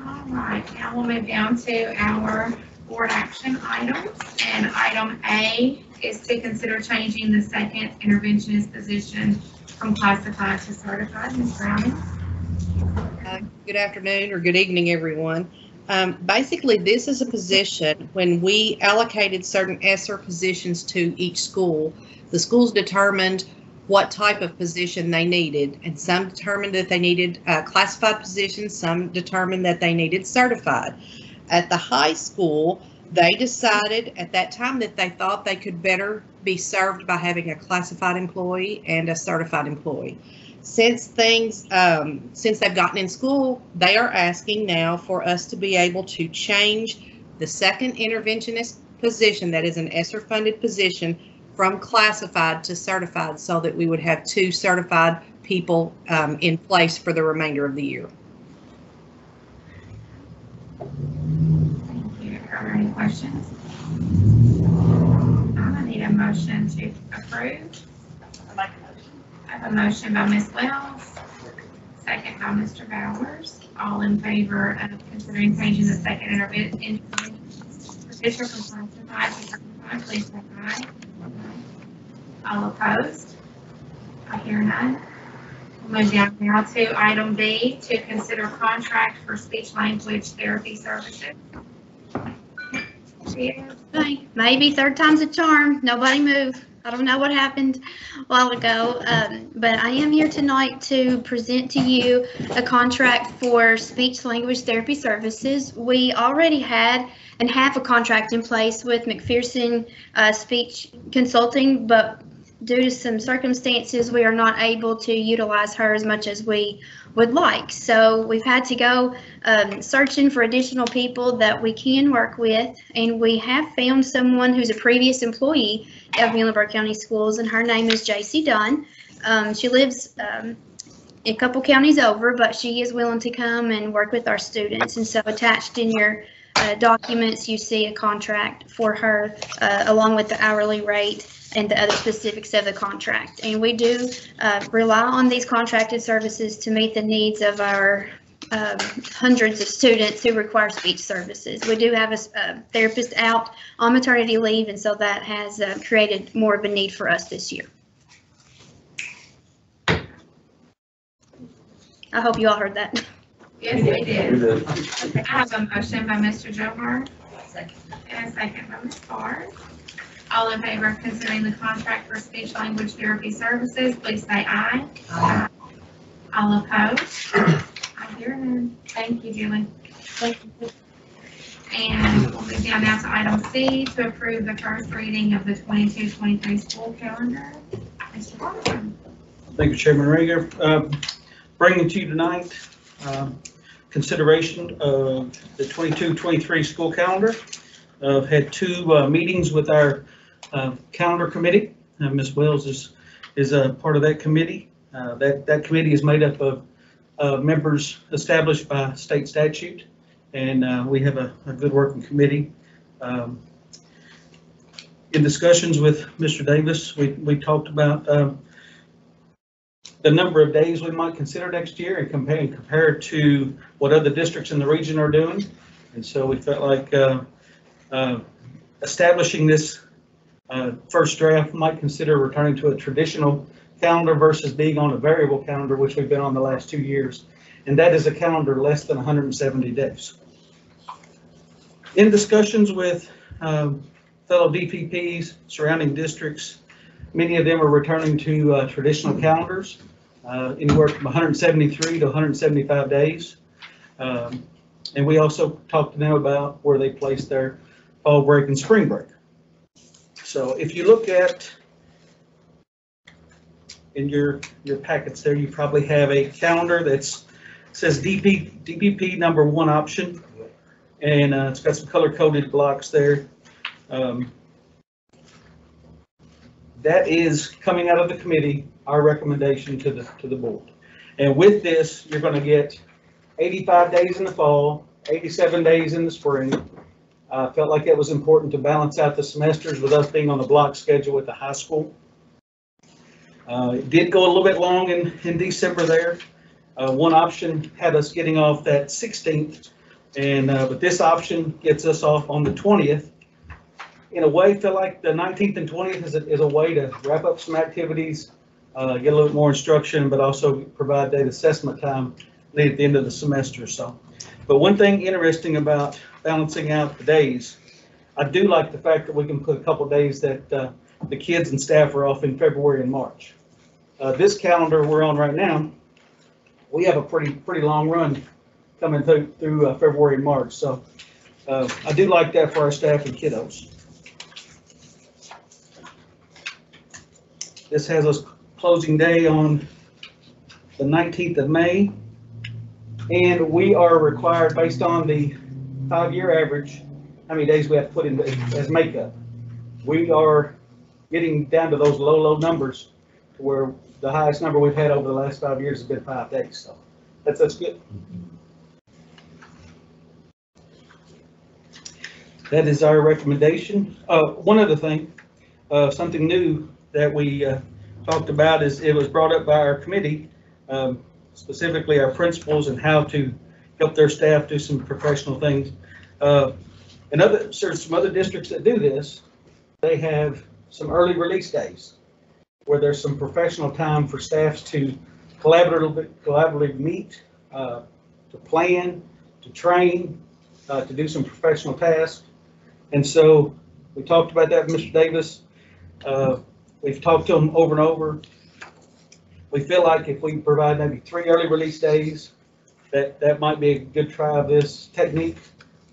All right, now we'll move down to our board action items. And item A is to consider changing the second interventionist position from classified to certified. Ms. Browning? Uh, Good afternoon or good evening, everyone. Um, Basically, this is a position, when we allocated certain ESSER positions to each school, the schools determined what type of position they needed, and some determined that they needed uh, classified positions, some determined that they needed certified. At the high school, they decided at that time that they thought they could better be served by having a classified employee and a certified employee since things, um, since they've gotten in school, they are asking now for us to be able to change the second interventionist position, that is an ESSER funded position, from classified to certified so that we would have two certified people, um, in place for the remainder of the year. Thank you. Are there any questions? I need a motion to approve. I have a motion by Ms. Wells, second by Mr. Bowers. All in favor of considering changing the second intervention position from classified to certified, please say aye. All opposed? I hear none. We'll move down now to item B, to consider contract for speech language therapy services. Maybe third time's a charm. Nobody move. I don't know what happened a while ago, um, but I am here tonight to present to you a contract for speech language therapy services. We already had and have a contract in place with McPherson uh, Speech Consulting, but due to some circumstances, we are not able to utilize her as much as we would like. So we've had to go um, searching for additional people that we can work with, and we have found someone who's a previous employee of Muhlenberg County Schools, and her name is J.C. Dunn. Um, she lives um, a couple counties over, but she is willing to come and work with our students. And so attached in your uh, documents, you see a contract for her uh, along with the hourly rate and the other specifics of the contract. And we do uh, rely on these contracted services to meet the needs of our um, hundreds of students who require speech services. We do have a therapist out on maternity leave, and so that has uh, created more of a need for us this year. I hope you all heard that. Yes, we did. I have a motion by Mr. Johar Second. and a second by Ms. Barr. All in favor of considering the contract for speech language therapy services, please say aye. Aye. All opposed? I hear none. Thank you, Julie. And we'll move down now to item C, to approve the first reading of the 22-23 school calendar. Mr. Barton. Thank you, Chairman Rager. Um, Bringing to you tonight, um, consideration of the 22-23 school calendar. Uh, Had two uh, meetings with our uh, calendar committee. Uh, Ms. Wells is, is a part of that committee. Uh, That, that committee is made up of uh, members established by state statute, and uh, we have a, a good working committee. Um, In discussions with Mr. Davis, we, we talked about um, the number of days we might consider next year and compare, and compare to what other districts in the region are doing. And so we felt like uh, uh, establishing this uh, first draft might consider returning to a traditional calendar versus being on a variable calendar, which we've been on the last two years. And that is a calendar less than 170 days. In discussions with um, fellow DPPs, surrounding districts, many of them are returning to uh, traditional calendars, uh, anywhere from 173 to 175 days. Um, And we also talked to them about where they place their fall break and spring break. So if you look at in your, your packets there, you probably have a calendar that's, says DP, DPP number one option. And uh, it's got some color coded blocks there. Um, That is coming out of the committee, our recommendation to the, to the board. And with this, you're gonna get 85 days in the fall, 87 days in the spring. I felt like it was important to balance out the semesters with us being on the block schedule at the high school. Uh, It did go a little bit long in, in December there. Uh, One option had us getting off that 16th, and, uh, but this option gets us off on the 20th. In a way, feel like the 19th and 20th is a, is a way to wrap up some activities, uh, get a little more instruction, but also provide data assessment time at the end of the semester, so. But one thing interesting about balancing out the days, I do like the fact that we can put a couple days that uh, the kids and staff are off in February and March. Uh, This calendar we're on right now, we have a pretty, pretty long run coming through, through uh, February and March, so uh, I do like that for our staff and kiddos. This has us closing day on the 19th of May. And we are required, based on the five-year average, how many days we have to put in as makeup. We are getting down to those low, low numbers, where the highest number we've had over the last five years has been five days, so that's, that's good. That is our recommendation. Uh, one other thing, uh, something new that we, uh, talked about is, it was brought up by our committee, um, specifically our principals and how to help their staff do some professional things. Uh, And other, there's some other districts that do this. They have some early release days where there's some professional time for staffs to collaboratively, collaboratively meet, uh, to plan, to train, uh, to do some professional tasks. And so we talked about that with Mr. Davis. Uh, We've talked to them over and over. We feel like if we provide maybe three early release days, that, that might be a good try of this technique.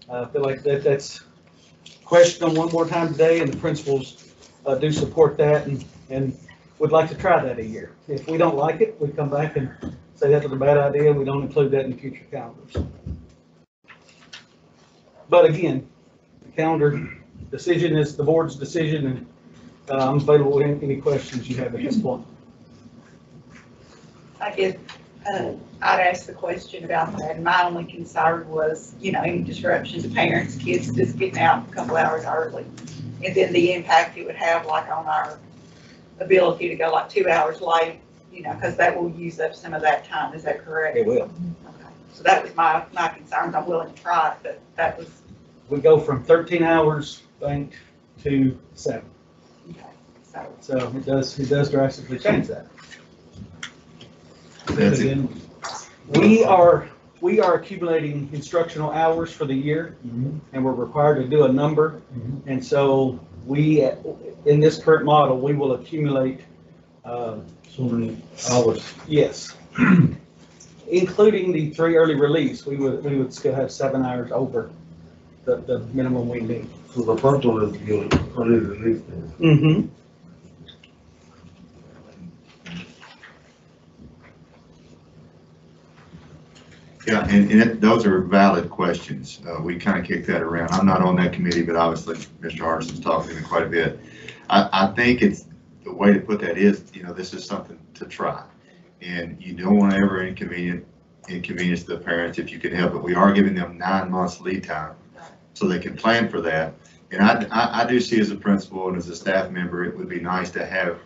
Uh, I feel like that, that's question them one more time today, and the principals uh, do support that and, and would like to try that a year. If we don't like it, we come back and say that was a bad idea, we don't include that in future calendars. But again, the calendar decision is the board's decision, and uh, I'm available with any questions you have at this point. I guess, uh, I'd ask the question about that, and my only concern was, you know, any disruption to parents, kids just getting out a couple hours early. And then the impact it would have like on our ability to go like two hours late, you know, because that will use up some of that time, is that correct? It will. Okay. So that was my, my concern, I'm willing to try it, but that was, We go from 13 hours banked to seven. okay, so. So it does, it does drastically change that. That's it. We are, we are accumulating instructional hours for the year, and we're required to do a number. And so we, in this current model, we will accumulate, uh, So many hours. yes, including the three early release, we would, we would still have seven hours over the, the minimum we need. So the first one is your early release. Mm-hmm. Yeah, and, and it- those are valid questions. Uh, we kind of kicked that around. I'm not on that committee, but obviously Mr. Hardison's talked to me quite a bit. I, I think it's, the way to put that is, you know, this is something to try. And you don't want to ever inconvenience, inconvenience the parents if you can help it. We are giving them nine months lead time so they can plan for that. And I, I, I do see as a principal and as a staff member, it would be nice to have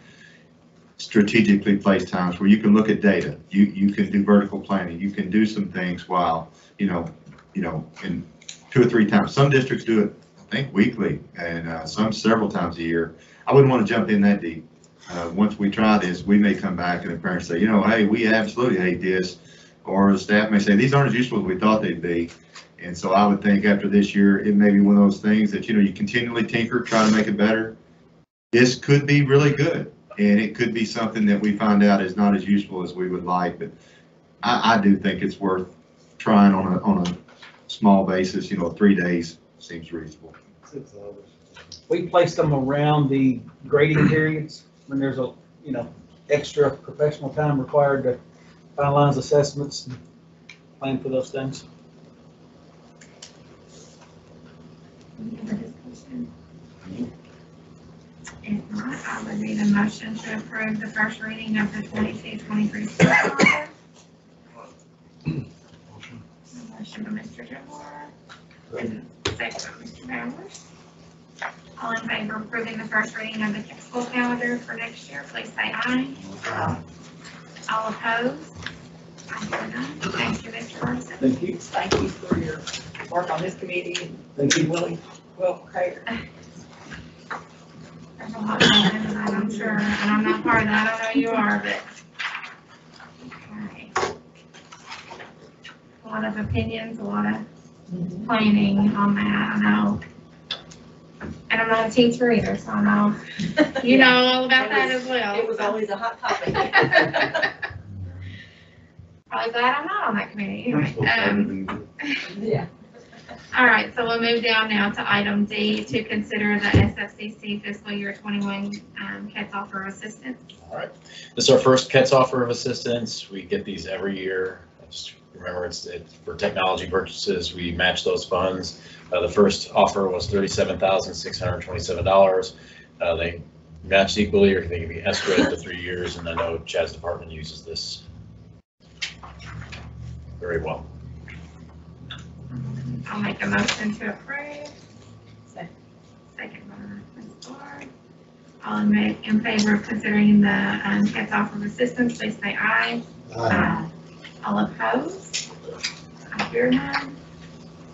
strategically placed times where you can look at data. You, you can do vertical planning. You can do some things while, you know, you know, in two or three times. Some districts do it, I think, weekly and uh, some several times a year. I wouldn't want to jump in that deep. Uh, Once we try this, we may come back and the parents say, you know, hey, we absolutely hate this. Or the staff may say, these aren't as useful as we thought they'd be. And so I would think after this year, it may be one of those things that, you know, you continually tinker, try to make it better. This could be really good, and it could be something that we find out is not as useful as we would like, but I, I do think it's worth trying on a, on a small basis, you know, three days seems reasonable. We place them around the grading periods when there's a, you know, extra professional time required to finalize assessments and plan for those things. Any other discussion? If not, I would need a motion to approve the first reading of the 22-23 school calendar. Motion by Mr. Gilmore. and Second by Mr. Bowers. All in favor of approving the first reading of the school calendar for next year, please say aye. All opposed? I hear none. Thank you, Mr. Carson. Thank you. Thank you for your work on this committee Thank you. Willie, well prepared. There's a lot going on tonight, I'm sure, and I'm not part of that, I don't know you are, but. Okay. A lot of opinions, a lot of planning on that, I know. And I'm not a teacher either, so I know, you know all about that as well. It was always a hot topic. Probably glad I'm not on that committee, anyway. Um, Yeah. All right, so we'll move down now to item D, to consider the SFCC fiscal year twenty-one, um, KETS offer of assistance. All right, this is our first KETS offer of assistance. We get these every year. Just remember, it's, it's for technology purchases. We match those funds. Uh, the first offer was thirty-seven thousand, six hundred twenty-seven dollars. Uh, they matched equally, or they can be escrowed for three years, and I know Chad's department uses this very well. I'll make a motion to approve. Second by Ms. Ward. All in ma, in favor of considering the, um, KETS offer of assistance, please say aye. Aye. All opposed? I hear none.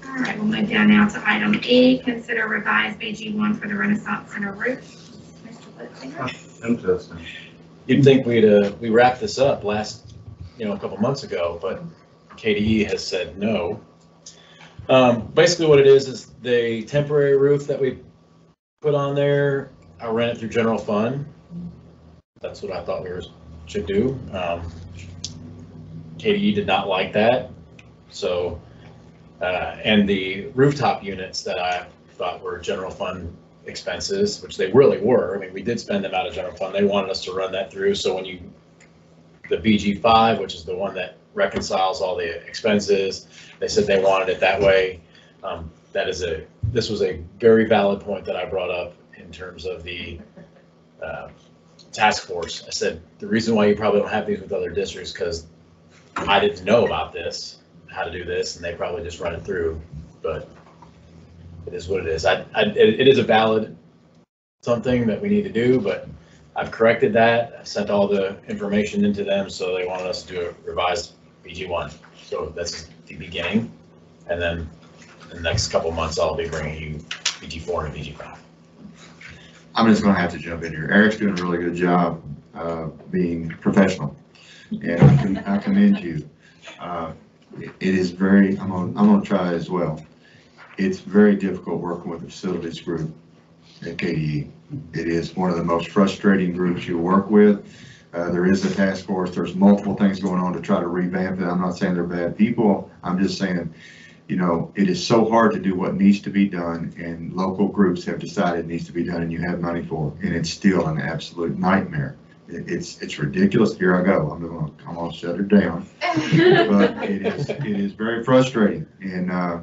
All right, we'll move down now to item E, consider revised BG one for the Renaissance Center roof. Mr. Litzinger? Interesting. You'd think we'd, uh, we wrapped this up last, you know, a couple months ago, but KDE has said no. Um, basically what it is, is the temporary roof that we put on there, I ran it through general fund. That's what I thought we were, should do. Um, KDE did not like that, so, uh, and the rooftop units that I thought were general fund expenses, which they really were. I mean, we did spend them out of general fund. They wanted us to run that through. So when you, the BG five, which is the one that reconciles all the expenses, they said they wanted it that way. Um, that is a, this was a very valid point that I brought up in terms of the, uh, task force. I said, the reason why you probably don't have these with other districts, because I didn't know about this, how to do this, and they probably just run it through, but it is what it is. I, I, it it is a valid something that we need to do, but I've corrected that. I sent all the information into them, so they wanted us to do a revised BG one. So that's the beginning. And then the next couple months, I'll be bringing you BG four and BG five. I'm just gonna have to jump in here. Eric's doing a really good job, uh, being professional. And I can, I commend you. Uh, It is very, I'm gonna, I'm gonna try as well. It's very difficult working with the facilities group at KDE. It is one of the most frustrating groups you work with. Uh, there is a task force, there's multiple things going on to try to revamp it. I'm not saying they're bad people. I'm just saying, you know, it is so hard to do what needs to be done and local groups have decided it needs to be done and you have money for it. And it's still an absolute nightmare. It- It's, it's ridiculous. Here I go. I'm gonna, I'm gonna shut her down. But it is, it is very frustrating and, uh,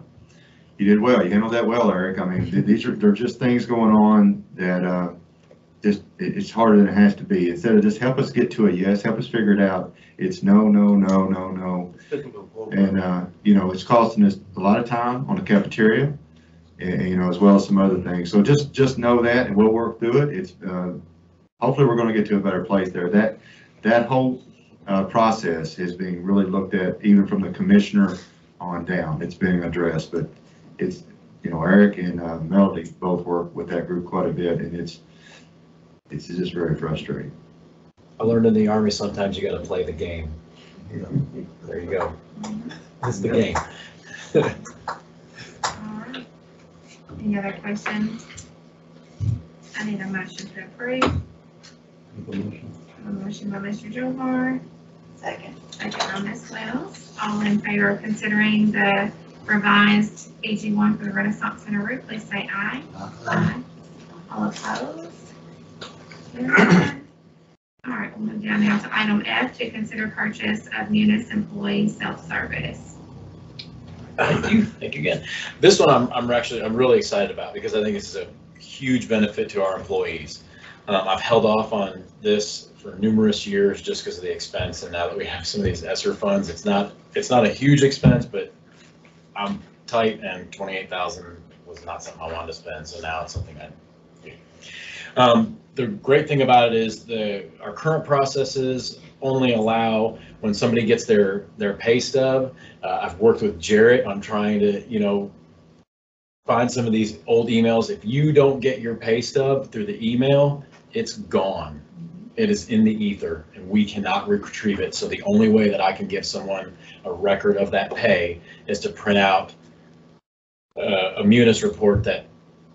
you did well. You handled that well, Eric. I mean, these are, they're just things going on that, uh, just, it's harder than it has to be. Instead of just help us get to a yes, help us figure it out. It's no, no, no, no, no. And, uh, you know, it's costing us a lot of time on the cafeteria and, you know, as well as some other things. So just, just know that and we'll work through it. It's, uh, hopefully we're gonna get to a better place there. That, that whole, uh, process is being really looked at even from the commissioner on down. It's being addressed, but it's, you know, Eric and uh, Melody both work with that group quite a bit and it's, it's just very frustrating. I learned in the army, sometimes you gotta play the game. There you go. It's the game. Alright. Any other questions? I need a motion to approve. A motion by Mr. Jobar, Second. second by Ms. Wells. All in favor of considering the revised BG one for the Renaissance Center roof, please say aye. Aye. All opposed? All right, we'll move down now to item F, to consider purchase of Munis employee self-service. Thank you, thank you again. This one I'm, I'm actually, I'm really excited about because I think this is a huge benefit to our employees. Um, I've held off on this for numerous years just because of the expense, and now that we have some of these ESSER funds, it's not, it's not a huge expense, but I'm tight and twenty-eight thousand was not something I wanted to spend, so now it's something I. Um, the great thing about it is the, our current processes only allow when somebody gets their, their pay stub, uh, I've worked with Jarrett on trying to, you know, find some of these old emails. If you don't get your pay stub through the email, it's gone. It is in the ether and we cannot retrieve it. So the only way that I can give someone a record of that pay is to print out uh, a Munis report that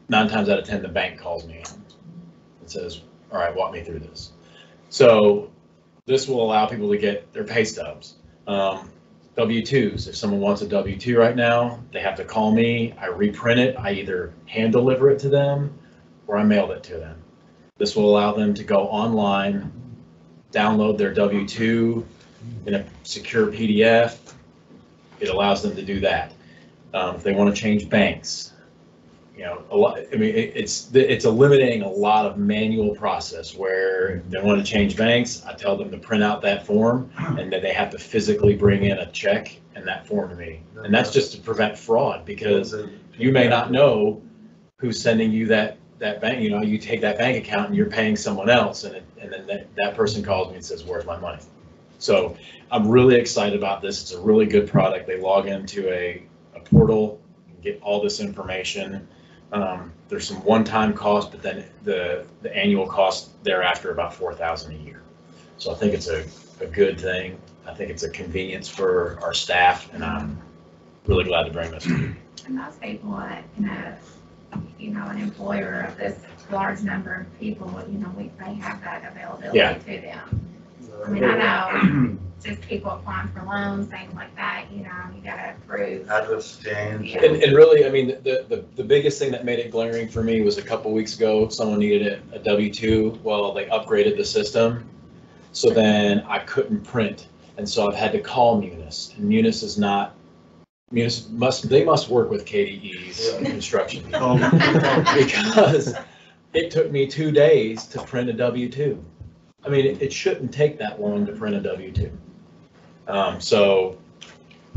nine times out of 10, the bank calls me and says, all right, walk me through this. So this will allow people to get their pay stubs. Um, W-2s, if someone wants a W-2 right now, they have to call me, I reprint it, I either hand deliver it to them or I mailed it to them. This will allow them to go online, download their W-2 in a secure PDF. It allows them to do that. Um, if they want to change banks, you know, a lot, I mean, it- it's, it's eliminating a lot of manual process where they want to change banks, I tell them to print out that form and then they have to physically bring in a check and that form to me. And that's just to prevent fraud because you may not know who's sending you that, that bank, you know, you take that bank account and you're paying someone else and it, and then that, that person calls me and says, where's my money? So I'm really excited about this. It's a really good product. They log into a, a portal, get all this information. Um, there's some one-time cost, but then the, the annual cost thereafter about four thousand a year. So I think it's a, a good thing. I think it's a convenience for our staff and I'm really glad to bring this. to you. And most people, that, you know, you know, an employer of this large number of people, you know, we, they have that availability Yeah. to them. I mean, I know, just people applying for loans, things like that, you know, you gotta approve. Address change. And, and really, I mean, the, the, the biggest thing that made it glaring for me was a couple weeks ago, someone needed a, a W two, well, they upgraded the system. So then I couldn't print, and so I've had to call Munis, and Munis is not, Munis must, they must work with KDE's construction. Because it took me two days to print a W two. I mean, it, it shouldn't take that long to print a W two. Um, so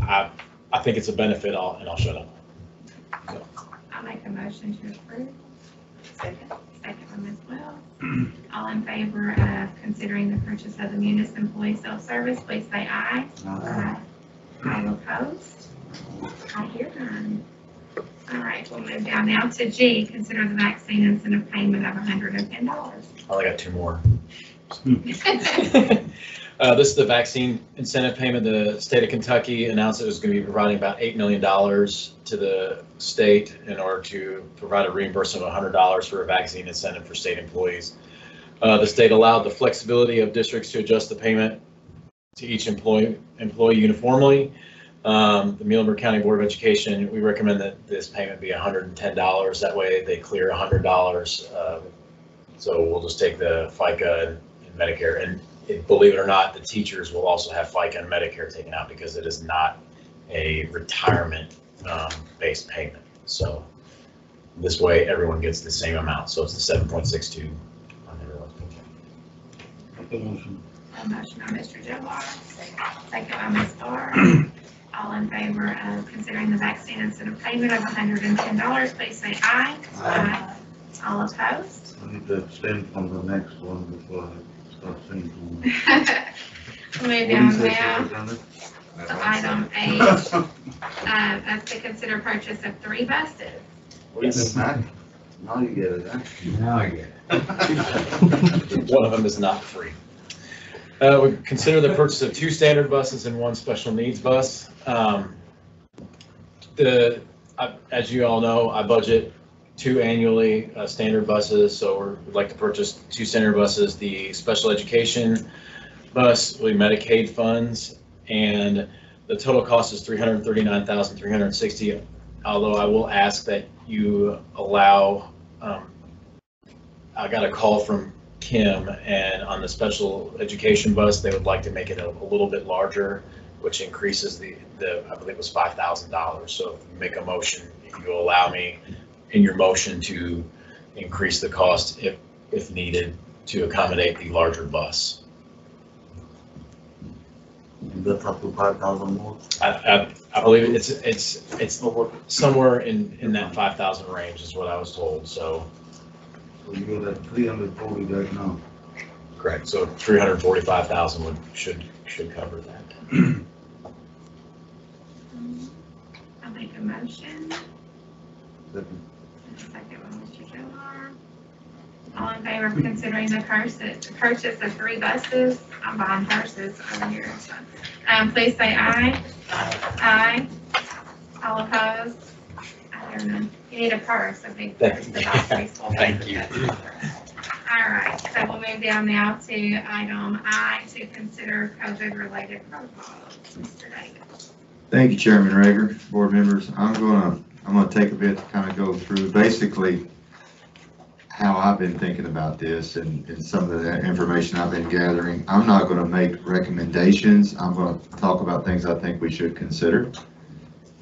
I, I think it's a benefit, I'll, and I'll shut up. I'll make a motion to approve. Second. Second by Ms. Wells. All in favor of considering the purchase of the Munis employee self-service, please say aye. Aye. All opposed? I hear none. All right, we'll move down now to G, consider the vaccine incentive payment of hundred and ten dollars. I only got two more. Uh, this is the vaccine incentive payment. The state of Kentucky announced it was going to be providing about $8 million to the state in order to provide a reimbursement of $100 for a vaccine incentive for state employees. Uh, the state allowed the flexibility of districts to adjust the payment to each employee, employee uniformly. Um, the Muhlenberg County Board of Education, we recommend that this payment be $110. That way they clear $100. Uh, So we'll just take the FICA and and Medicare. And it- believe it or not, the teachers will also have FICA and Medicare taken out because it is not a retirement um, based payment. So this way, everyone gets the same amount. So it's the 7.62 on everyone's paycheck. Motion. A motion by Mr. Jobar, second by Ms. Starr. All in favor of considering the vaccine incentive payment of hundred and ten dollars, please say aye. Aye. All opposed? I need to abstain from the next one before I start saying. We'll Move down now to item eight, uh, that's to consider purchase of three buses. Yes. Now you get it, huh? Now I get it. One of them is not free. Uh, we consider the purchase of two standard buses and one special needs bus. Um, The, I- as you all know, I budget two annually, uh, standard buses, so we're- we'd like to purchase two standard buses. The special education bus, be Medicaid funds, and the total cost is three hundred and thirty-nine thousand, three hundred and sixty. Although I will ask that you allow, um, I got a call from Kim, and on the special education bus, they would like to make it a, a little bit larger, which increases the, the, I believe it was five thousand dollars. So if you make a motion, if you allow me in your motion to increase the cost if, if needed to accommodate the larger bus. That's up to five thousand more. I, I, I believe it's, it's, it's somewhere in, in that five thousand range is what I was told, so. So you're at three hundred forty right now. Correct. So three hundred forty-five thousand would, should, should cover that. Um, I'll make a motion. Second. Second one, Mr. Jonar. All in favor of considering the purchase, purchase of three buses, I'm buying purses over here. so. Um, please say aye. Aye. All opposed? I don't know. You need a purse, a big purse. the box baseball Thank you. All right, so we'll move down now to item I, to consider COVID-related protocols. Mr. Davis. Thank you, Chairman Rager, board members. I'm gonna, I'm gonna take a bit to kind of go through basically how I've been thinking about this and, and some of the information I've been gathering. I'm not gonna make recommendations. I'm gonna talk about things I think we should consider.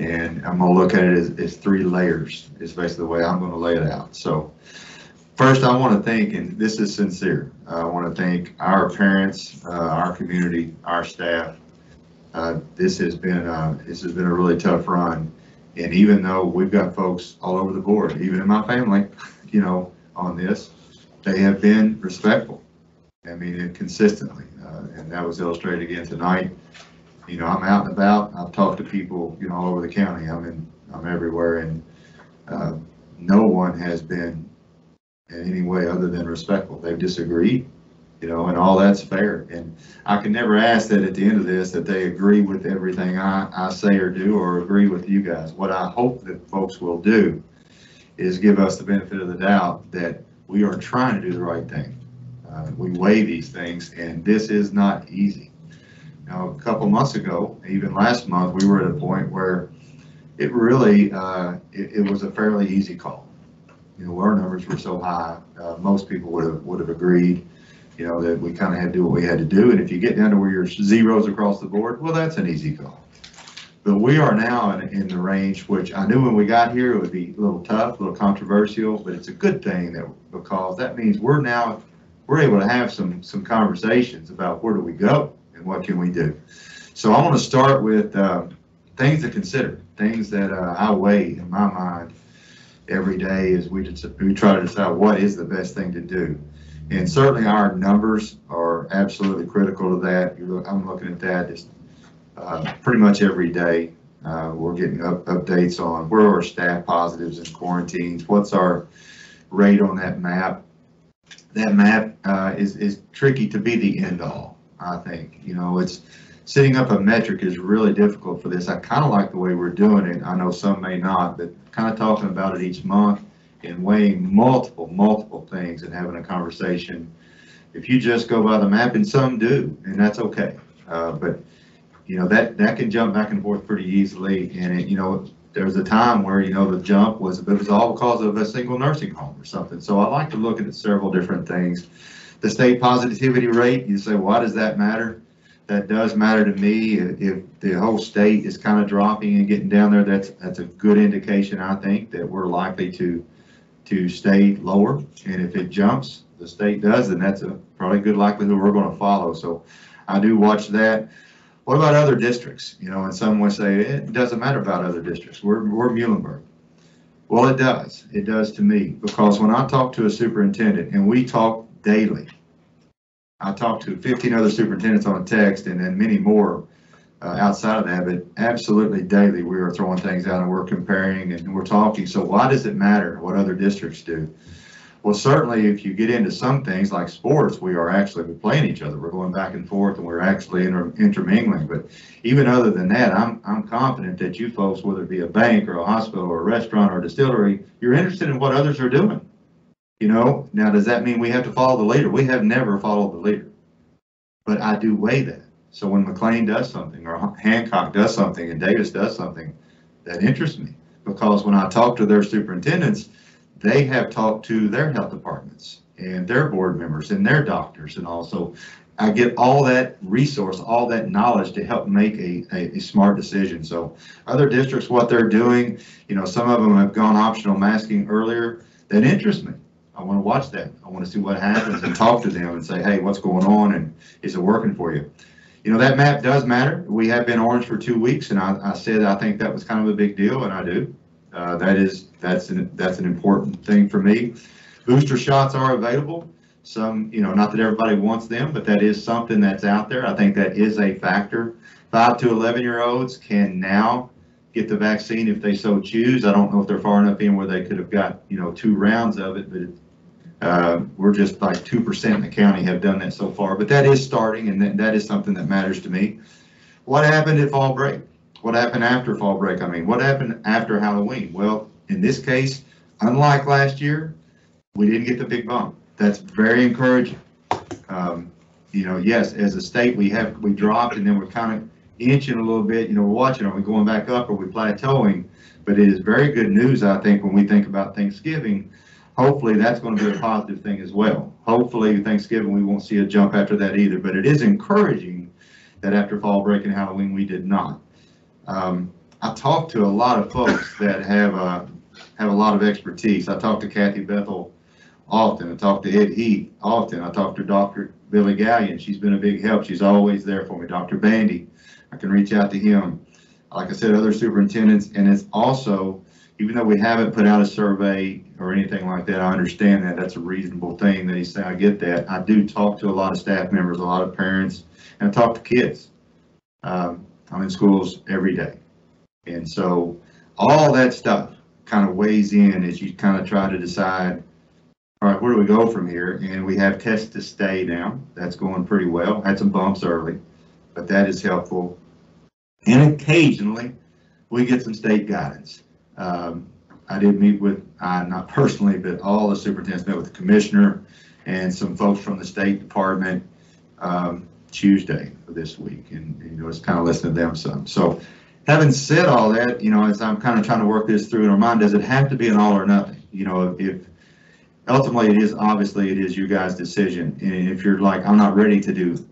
And I'm gonna look at it as, as three layers, is basically the way I'm gonna lay it out. So first, I wanna thank, and this is sincere, I wanna thank our parents, uh, our community, our staff, uh, This has been, uh, this has been a really tough run. And even though we've got folks all over the board, even in my family, you know, on this, they have been respectful. I mean, consistently, uh, and that was illustrated again tonight. You know, I'm out and about, I've talked to people, you know, all over the county, I'm in, I'm everywhere, and uh, no one has been in any way other than respectful. They've disagreed, you know, and all that's fair. And I can never ask that at the end of this, that they agree with everything I, I say or do, or agree with you guys. What I hope that folks will do is give us the benefit of the doubt that we are trying to do the right thing. Uh, We weigh these things, and this is not easy. Now, a couple months ago, even last month, we were at a point where it really, uh, it, it was a fairly easy call. You know, our numbers were so high, uh, most people would have, would have agreed you know, that we kind of had to do what we had to do. And if you get down to where you're zeros across the board, well, that's an easy call. But we are now in, in the range, which I knew when we got here, it would be a little tough, a little controversial, but it's a good thing that, because that means we're now, we're able to have some, some conversations about where do we go and what can we do. So I want to start with, uh, things to consider, things that, uh, I weigh in my mind every day as we, we try to decide what is the best thing to do. And certainly our numbers are absolutely critical to that. Look, I'm looking at that just, uh, pretty much every day. Uh, we're getting up, updates on where are our staff positives and quarantines, what's our rate on that map. That map, uh, is, is tricky to be the end all, I think. You know, it's, setting up a metric is really difficult for this. I kind of like the way we're doing it. I know some may not, but kind of talking about it each month and weighing multiple, multiple things and having a conversation. If you just go by the map, and some do, and that's okay. Uh, but, you know, that, that can jump back and forth pretty easily. And it, you know, there was a time where, you know, the jump was, but it was all because of a single nursing home or something. So I like to look at several different things. The state positivity rate, you say, why does that matter? That does matter to me. If the whole state is kind of dropping and getting down there, that's, that's a good indication, I think, that we're likely to to stay lower. And if it jumps, the state does, then that's a probably good likelihood we're going to follow. So I do watch that. What about other districts? You know, and some would say it doesn't matter about other districts. We're, we're Muhlenberg. Well, it does. It does to me, because when I talk to a superintendent, and we talk daily, I talk to 15 other superintendents on a text, and then many more uh, outside of that, but absolutely daily, we are throwing things out and we're comparing and we're talking. So why does it matter what other districts do? Well, certainly, if you get into some things like sports, we are actually we're playing each other. We're going back and forth, and we're actually inter- intermingling. But even other than that, I'm I'm confident that you folks, whether it be a bank or a hospital or a restaurant or a distillery, you're interested in what others are doing. You know, now does that mean we have to follow the leader? We have never followed the leader, but I do weigh that. So when McLean does something, or Hancock does something, and Daviess does something, that interests me because when I talk to their superintendents they have talked to their health departments and their board members and their doctors and also I get all that resource, all that knowledge to help make a, a, a, smart decision. So other districts, what they're doing, you know, some of them have gone optional masking earlier. That interests me. I want to watch that. I want to see what happens and talk to them and say, hey, what's going on and is it working for you? You know, that map does matter. We have been orange for two weeks and I, I said I think that was kind of a big deal and I do. Uh, that is, that's an, that's an important thing for me. Booster shots are available. Some, you know, not that everybody wants them, but that is something that's out there. I think that is a factor. Five to 11 year olds can now get the vaccine if they so choose. I don't know if they're far enough in where they could have got, you know, two rounds of it, but uh, we're just like 2% in the county have done that so far. But that is starting, and that, that is something that matters to me. What happened at fall break? What happened after fall break? I mean, what happened after Halloween? Well, in this case, unlike last year, we didn't get the big bump. That's very encouraging. Um, you know, yes, as a state, we have, we dropped and then we're kind of inching a little bit, you know, we're watching, are we going back up? Are we plateauing? But it is very good news, I think, when we think about Thanksgiving. Hopefully, that's going to be a positive thing as well. Hopefully, Thanksgiving, we won't see a jump after that either, but it is encouraging that after fall break and Halloween, we did not. Um, I talked to a lot of folks that have uh, have a lot of expertise. I talk to Kathy Bethel often. I talk to Ed Heath often. I talk to Dr. Billy Gallion. She's been a big help. She's always there for me. Dr. Bandy, I can reach out to him. Like I said, other superintendents, and it's also, even though we haven't put out a survey or anything like that, I understand that that's a reasonable thing that he's saying. I get that. I do talk to a lot of staff members, a lot of parents, and I talk to kids. Um, I'm in schools every day. And so all that stuff kind of weighs in as you kind of try to decide, all right, where do we go from here? And we have test to stay now. That's going pretty well. Had some bumps early, but that is helpful. And occasionally we get some state guidance. Um, I did meet with, uh, not personally, but all the superintendents met with the commissioner and some folks from the State Department. Um, Tuesday of this week, and, and, you know, it's kind of listening to them some. So, having said all that, you know, as I'm kind of trying to work this through in our mind, does it have to be an all or nothing? You know, if ultimately it is obviously it is you guys' decision, and if you're like, I'm not ready to do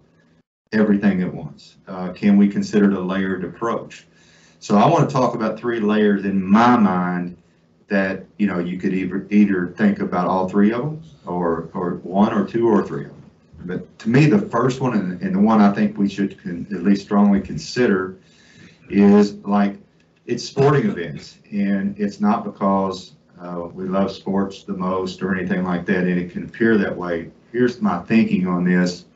everything at once, uh, can we consider a layered approach? So, I want to talk about three layers in my mind that you know you could either either think about all three of them, or or one or two or three of them. But to me, the first one and, and the one I think we should con, at least strongly consider is like it's sporting events, and it's not because uh, we love sports the most or anything like that, and it can appear that way. Here's my thinking on this.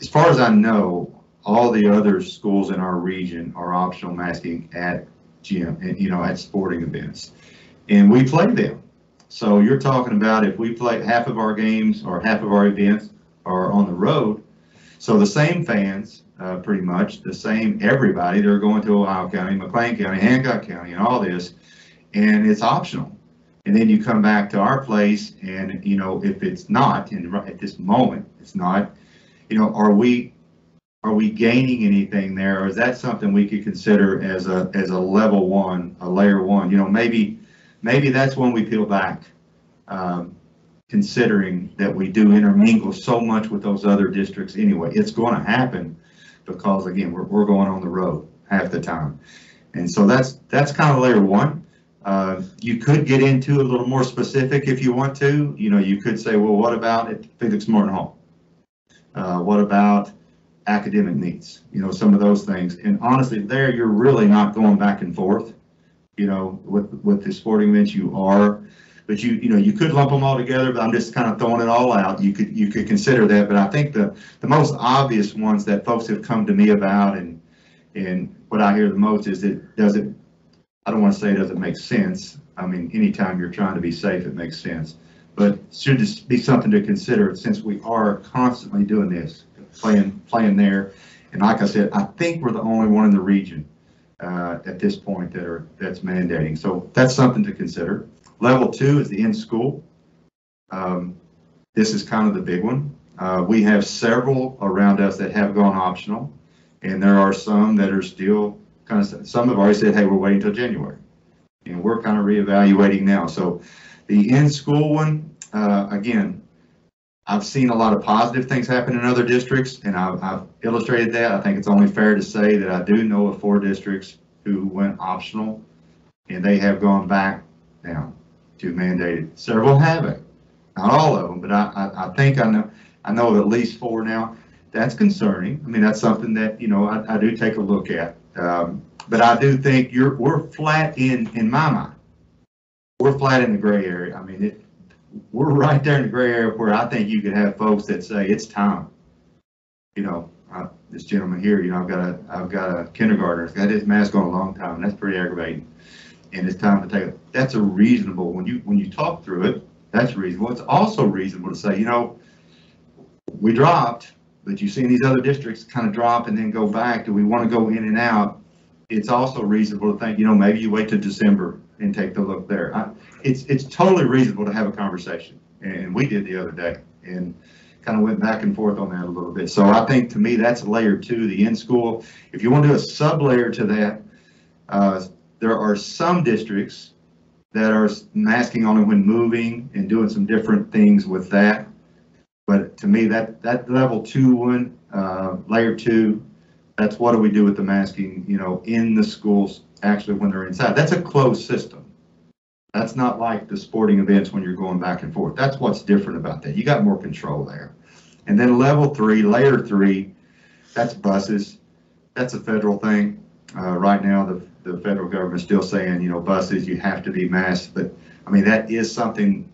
As far as I know, all the other schools in our region are optional masking at gym, and you know, at sporting events, and we play them. So you're talking about if we play half of our games or half of our events are on the road. So the same fans, uh, pretty much, the same everybody, they're going to Ohio County, McLean County, Hancock County, and all this, and it's optional. And then you come back to our place, and you know if it's not, and at this moment it's not, you know, are we are we gaining anything there, or is that something we could consider as a as a level one, a layer one? You know, maybe maybe that's when we peel back. Um, considering that we do intermingle so much with those other districts anyway. It's going to happen because again, we're, we're going on the road half the time. And so that's, that's kind of layer one. Uh, you could get into a little more specific if you want to. You know, you could say, well, what about at Felix Morton Hall? Uh, what about academic needs? You know, some of those things. And honestly, there you're really not going back and forth you know, with, with the sporting events you are. But you, you know, you could lump them all together, but I'm just kind of throwing it all out. You could, you could consider that, but I think the, the most obvious ones that folks have come to me about and, and what I hear the most is it, does it, I don't want to say it doesn't make sense. I mean, anytime you're trying to be safe, it makes sense. But should this be something to consider since we are constantly doing this, playing, playing there? And like I said, I think we're the only one in the region uh, at this point that are, that's mandating. So that's something to consider. Level two is the in-school. Um, This is kind of the big one. Uh, We have several around us that have gone optional, and there are some that are still kind of, some have already said, hey, we're waiting until January. And we're kind of reevaluating now. So the in-school one, uh, again, I've seen a lot of positive things happen in other districts, and I've, I've illustrated that. I think it's only fair to say that I do know of four districts who went optional, and they have gone back now to mandated. Several haven't, not all of them, but I, I, I think I know, I know of at least four now. That's concerning. I mean, that's something that, you know, I, I do take a look at. Um, but I do think you're, we're flat in, in my mind. We're flat in the gray area. I mean, it, we're right there in the gray area where I think you could have folks that say it's time. You know, I, this gentleman here, you know, I've got a, I've got a kindergartner, he's got his mask on a long time, and that's pretty aggravating. And it's time to take it. That's a reasonable, when you, when you talk through it, that's reasonable. It's also reasonable to say, you know, we dropped, but you've seen these other districts kind of drop and then go back. Do we want to go in and out? It's also reasonable to think, you know, maybe you wait to December and take the look there. I, it's, it's totally reasonable to have a conversation, and we did the other day, and kind of went back and forth on that a little bit. So I think to me, that's layer two, the in-school. If you want to do a sub-layer to that, uh, there are some districts that are masking only when moving and doing some different things with that. But to me, that, that level two one, uh, layer two, that's what do we do with the masking, you know, in the schools, actually when they're inside. That's a closed system. That's not like the sporting events when you're going back and forth. That's what's different about that. You got more control there. And then level three, layer three, that's buses. That's a federal thing. Uh, right now, the, the federal government's still saying, you know, buses, you have to be masked. But, I mean, that is something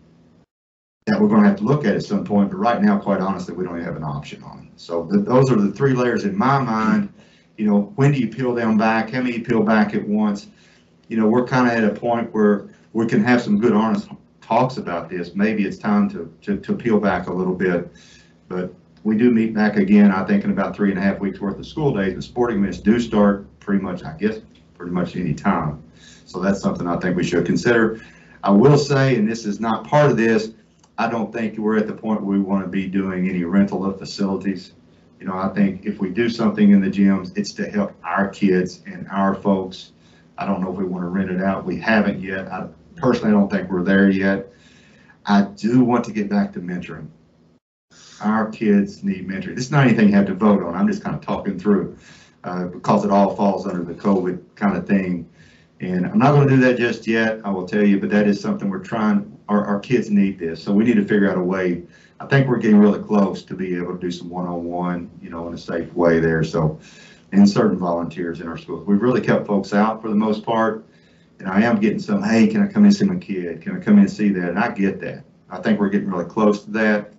that we're gonna have to look at at some point, but right now, quite honestly, we don't have an option on. it. So th- those are the three layers in my mind. You know, when do you peel them back? How many peel back at once? You know, we're kind of at a point where we can have some good honest talks about this. Maybe it's time to, to, to peel back a little bit. But we do meet back again, I think, in about three and a half weeks worth of school days. The sporting events do start pretty much, I guess, pretty much any time. So that's something I think we should consider. I will say, and this is not part of this, I don't think we're at the point where we want to be doing any rental of facilities. You know, I think if we do something in the gyms, it's to help our kids and our folks. I don't know if we want to rent it out. We haven't yet. I personally don't think we're there yet. I do want to get back to mentoring. Our kids need mentoring. This is not anything you have to vote on. I'm just kind of talking through, uh, because it all falls under the COVID kind of thing. And I'm not going to do that just yet, I will tell you, but that is something we're trying, our, our kids need this, so we need to figure out a way. I think we're getting really close to be able to do some one-on-one, you know, in a safe way there, so, and certain volunteers in our schools. We've really kept folks out for the most part, and I am getting some, hey, can I come in and see my kid? Can I come in and see that? And I get that. I think we're getting really close to that.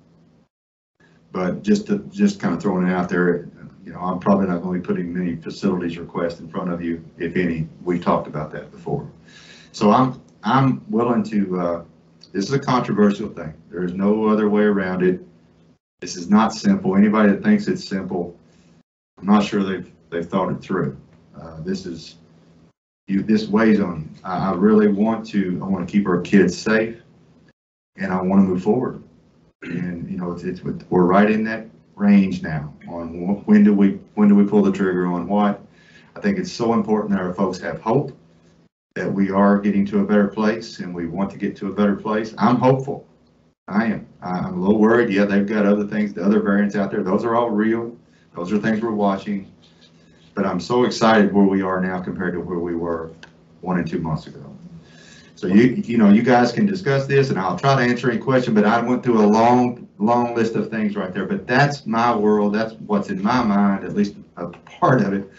But just to, just kind of throwing it out there, you know, I'm probably not going to be putting many facilities requests in front of you, if any. We talked about that before. So I'm, I'm willing to, uh, this is a controversial thing. There is no other way around it. This is not simple. Anybody that thinks it's simple, I'm not sure they've, they've thought it through. Uh, this is, you, this weighs on you. I, I really want to, I want to keep our kids safe and I want to move forward. And, you know, it's, it's, we're right in that range now on when do we, when do we pull the trigger on what? I think it's so important that our folks have hope, that we are getting to a better place and we want to get to a better place. I'm hopeful. I am. I'm a little worried. Yeah, they've got other things, the other variants out there. Those are all real. Those are things we're watching. But I'm so excited where we are now compared to where we were one and two months ago. So you, you know, you guys can discuss this and I'll try to answer any question, but I went through a long, long list of things right there. But that's my world. That's what's in my mind, at least a part of it.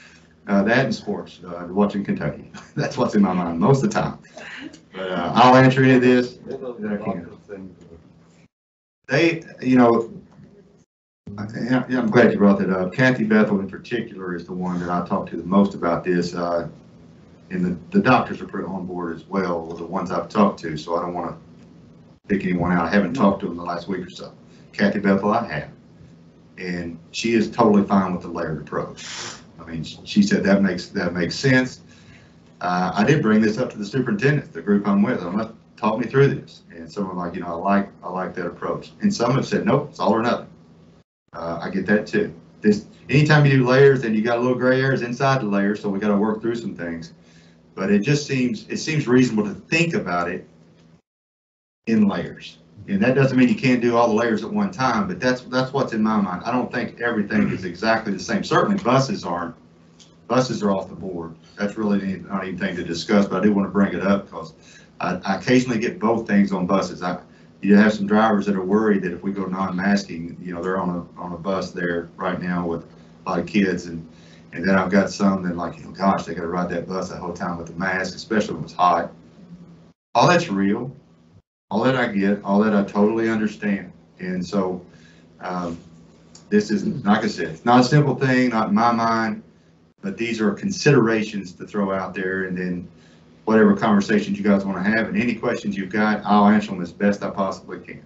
Uh, that and sports, uh, watching Kentucky. That's what's in my mind most of the time. But, uh, I'll answer any of this that I can. They, you know, I- I'm glad you brought that up. Kathy Bethel in particular is the one that I talked to the most about this. uh, And the, the doctors are pretty on board as well, the ones I've talked to, so I don't want to pick anyone out. I haven't talked to them the last week or so. Kathy Bethel, I have. And she is totally fine with the layered approach. I mean, she said that makes, that makes sense. Uh, I did bring this up to the superintendent, the group I'm with. I'm like, talk me through this. And some are like, you know, I like, I like that approach. And some have said, nope, it's all or nothing. Uh, I get that too. This, anytime you do layers, then you got a little gray areas inside the layers, so we gotta work through some things. But it just seems, it seems reasonable to think about it in layers. And that doesn't mean you can't do all the layers at one time, but that's, that's what's in my mind. I don't think everything is exactly the same. Certainly buses aren't. Buses are off the board. That's really not anything to discuss, but I do want to bring it up because I, I occasionally get both things on buses. I, you have some drivers that are worried that if we go non-masking, you know, they're on a, on a bus there right now with a lot of kids and, and then I've got some that like, you know, gosh, they gotta ride that bus that whole time with the mask, especially when it's hot. All that's real, all that I get, all that I totally understand. And so, um, this is, like I said, it's not a simple thing, not in my mind, but these are considerations to throw out there and then whatever conversations you guys want to have and any questions you've got, I'll answer them as best I possibly can.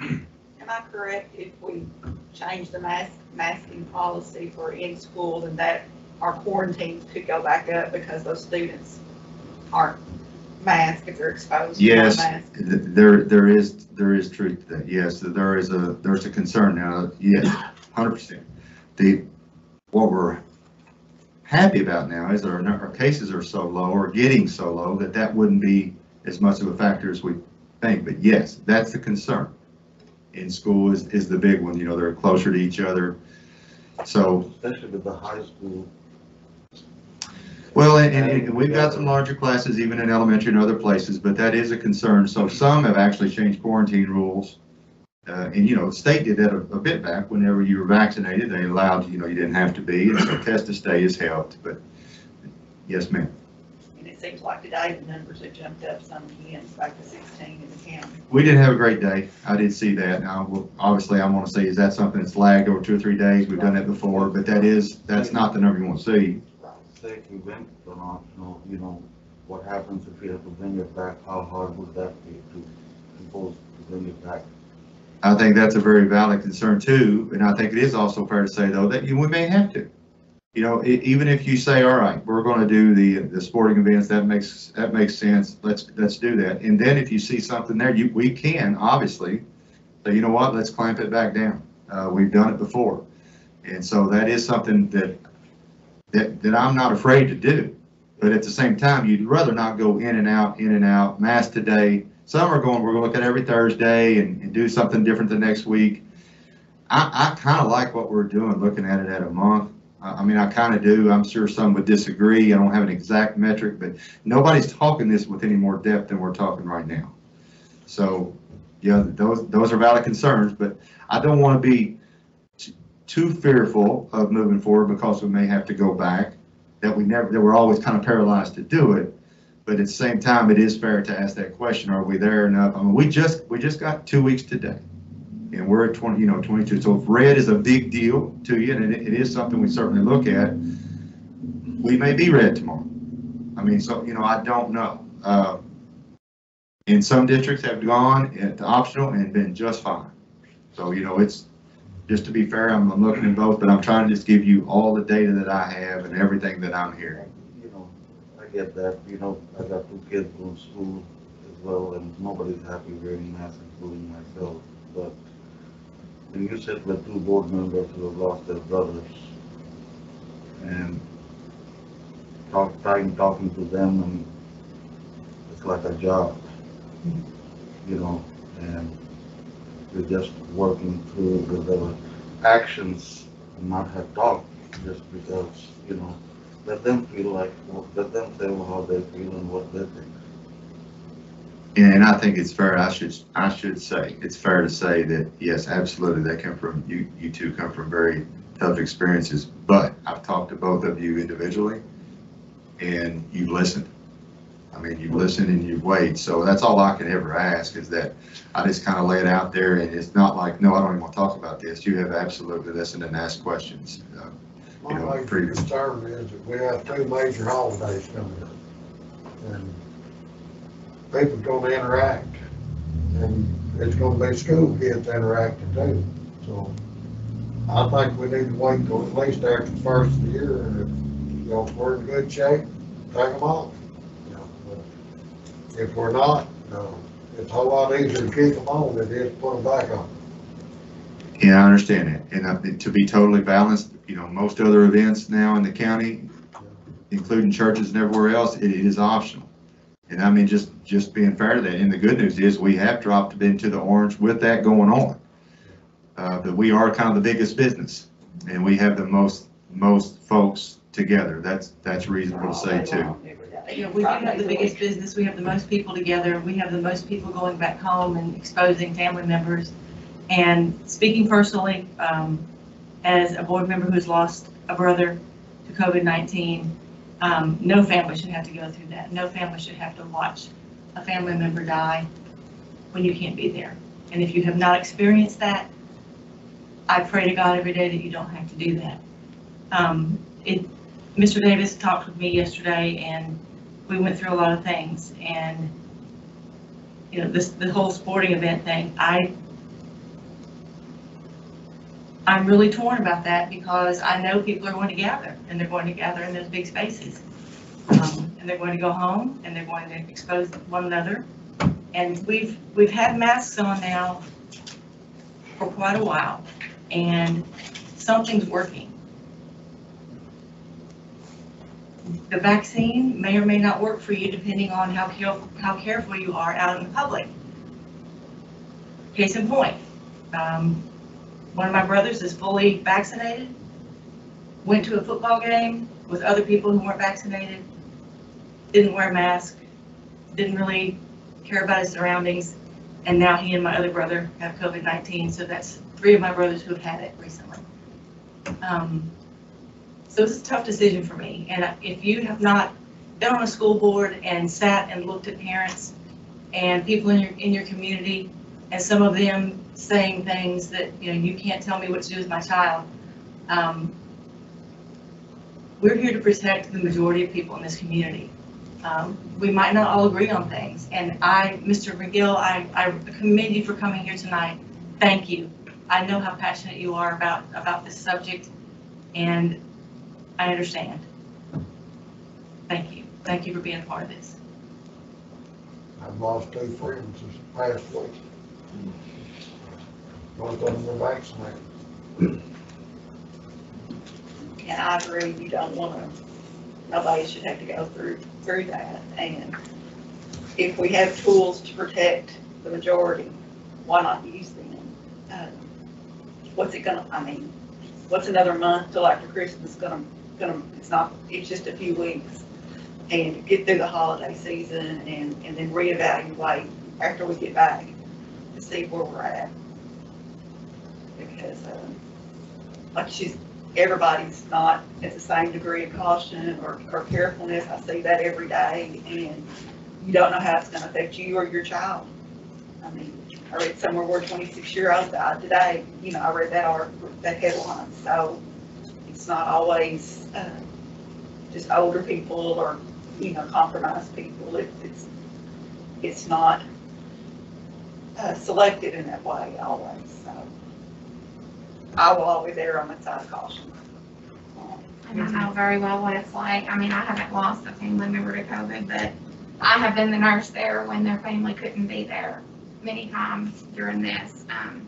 Am I correct if we change the mask, masking policy for in school and that our quarantines could go back up because those students aren't masked if they're exposed Yes, th- there, there is, there is truth to that. Yes, there is a, there's a concern now. Yes, hundred percent. The, what we're happy about now is our, our cases are so low or getting so low that that wouldn't be as much of a factor as we think. But yes, that's the concern. In school is, is the big one, you know, they're closer to each other. So, Especially with the high school. well, and, and- and we've got some larger classes even in elementary and other places, but that is a concern. So some have actually changed quarantine rules. Uh, and you know, the state did that a, a bit back. Whenever you were vaccinated, they allowed, you know, you didn't have to be, and so test to stay has helped, but yes, ma'am. And it seems like today the numbers have jumped up some again, back to sixteen in the county. We did have a great day. I did see that. Now, well, obviously, I want to say, is that something that's lagged over two or three days? We've done that before, but that is, that's not the number you want to see. Say if we went to an you know, what happens if we have to bring it back? How hard would that be to impose to bring it back? I think that's a very valid concern too, and I think it is also fair to say though that you, we may have to. You know, e- even if you say, all right, we're gonna do the, the sporting events, that makes, that makes sense, let's, let's do that. And then if you see something there, you, we can, obviously, say, you know what, let's clamp it back down. Uh, we've done it before. And so that is something that, that, that I'm not afraid to do. But at the same time, you'd rather not go in and out, in and out, mass today. Some are going, we're gonna look at every Thursday and, and do something different the next week. I, I kind of like what we're doing, looking at it at a month. I, mean, I kind of do. I'm sure some would disagree. I don't have an exact metric, but nobody's talking this with any more depth than we're talking right now. So, yeah, those, those are valid concerns, but I don't want to be too fearful of moving forward because we may have to go back, that we never, that we're always kind of paralyzed to do it. But at the same time, it is fair to ask that question, are we there enough? I mean, we just, we just got two weeks today. And we're at twenty, you know, twenty-two. So if red is a big deal to you, and it, it is something we certainly look at, we may be red tomorrow. I mean, so, you know, I don't know. Uh, And some districts have gone at optional and been just fine. So, you know, it's, just to be fair, I'm, I'm looking at both, but I'm trying to just give you all the data that I have and everything that I'm hearing. You know, I get that, you know, I got two kids going to school as well, and nobody's happy wearing masks, including myself. But when you sit with two board members who have lost their brothers, and talk, trying, talking to them, and it's like a job, you know, and you're just working through our actions, and not have talked, just because, you know, let them feel like, let them say how they feel and what they think. And I think it's fair, I should, I should say, it's fair to say that, yes, absolutely, they come from, you, you two come from very tough experiences, but I've talked to both of you individually, and you've listened. I mean, you've listened and you've weighed, so that's all I can ever ask, is that I just kind of lay it out there, and it's not like, no, I don't even want to talk about this. You have absolutely listened and asked questions. Uh, You know, My major pretty- concern is that we have two major holidays coming up. And people's gonna interact, and it's gonna be school kids interacting too. So I think we need to wait till at least after the first of the year, and if, you know, we're in good shape, take them off. you know, but If we're not, no, it's a whole lot easier to keep them on than it is to put them back on. Yeah, I understand that, and to be totally balanced, you know, most other events now in the county, including churches and everywhere else, it is optional. And I mean, just, just being fair to that, and the good news is, we have dropped into the orange with that going on. Uh, but we are kind of the biggest business, and we have the most, most folks together, that's, that's reasonable to say too. You know, we do have the biggest business, we have the most people together, we have the most people going back home and exposing family members. And speaking personally, um, as a board member who's lost a brother to COVID-19, um, no family should have to go through that. No family should have to watch a family member die when you can't be there. And if you have not experienced that, I pray to God every day that you don't have to do that. Um, it, Mr. Davis talked with me yesterday and we went through a lot of things and, you know, this, the whole sporting event thing, I, I'm really torn about that because I know people are going to gather and they're going to gather in those big spaces. Um, and they're going to go home and they're going to expose one another. And we've, we've had masks on now for quite a while and something's working. The vaccine may or may not work for you depending on how careful, how careful you are out in the public. Case in point, um, one of my brothers is fully vaccinated, went to a football game with other people who weren't vaccinated, didn't wear a mask, didn't really care about his surroundings, and now he and my other brother have COVID-19, so that's three of my brothers who have had it recently. Um, So it's a tough decision for me, and if you have not been on a school board and sat and looked at parents and people in your, in your community, and some of them saying things that, you know, you can't tell me what to do with my child, um, we're here to protect the majority of people in this community. Um, We might not all agree on things, and I, Mr. McGill, I, I commend you for coming here tonight. Thank you. I know how passionate you are about, about this subject, and I understand. Thank you. Thank you for being a part of this. I've lost two friends this past week. Both of them were vaccinated. And I agree, you don't wanna, nobody should have to go through, through that. And if we have tools to protect the majority, why not use them? Uh, What's it gonna, I mean, what's another month till after Christmas gonna, gonna, it's not, it's just a few weeks. And get through the holiday season and, and then reevaluate after we get back to see where we're at. Because, uh, like she's, everybody's not at the same degree of caution or, or carefulness. I see that every day and you don't know how it's gonna affect you or your child. I mean, I read somewhere where twenty-six year olds died today, you know, I read that art, that headline, so it's not always, uh, just older people or, you know, compromised people. It, it's, it's not, uh, selected in that way always. I will always err on the side of caution. And I know very well what it's like. I mean, I haven't lost a family member to COVID, but I have been the nurse there when their family couldn't be there many times during this. Um,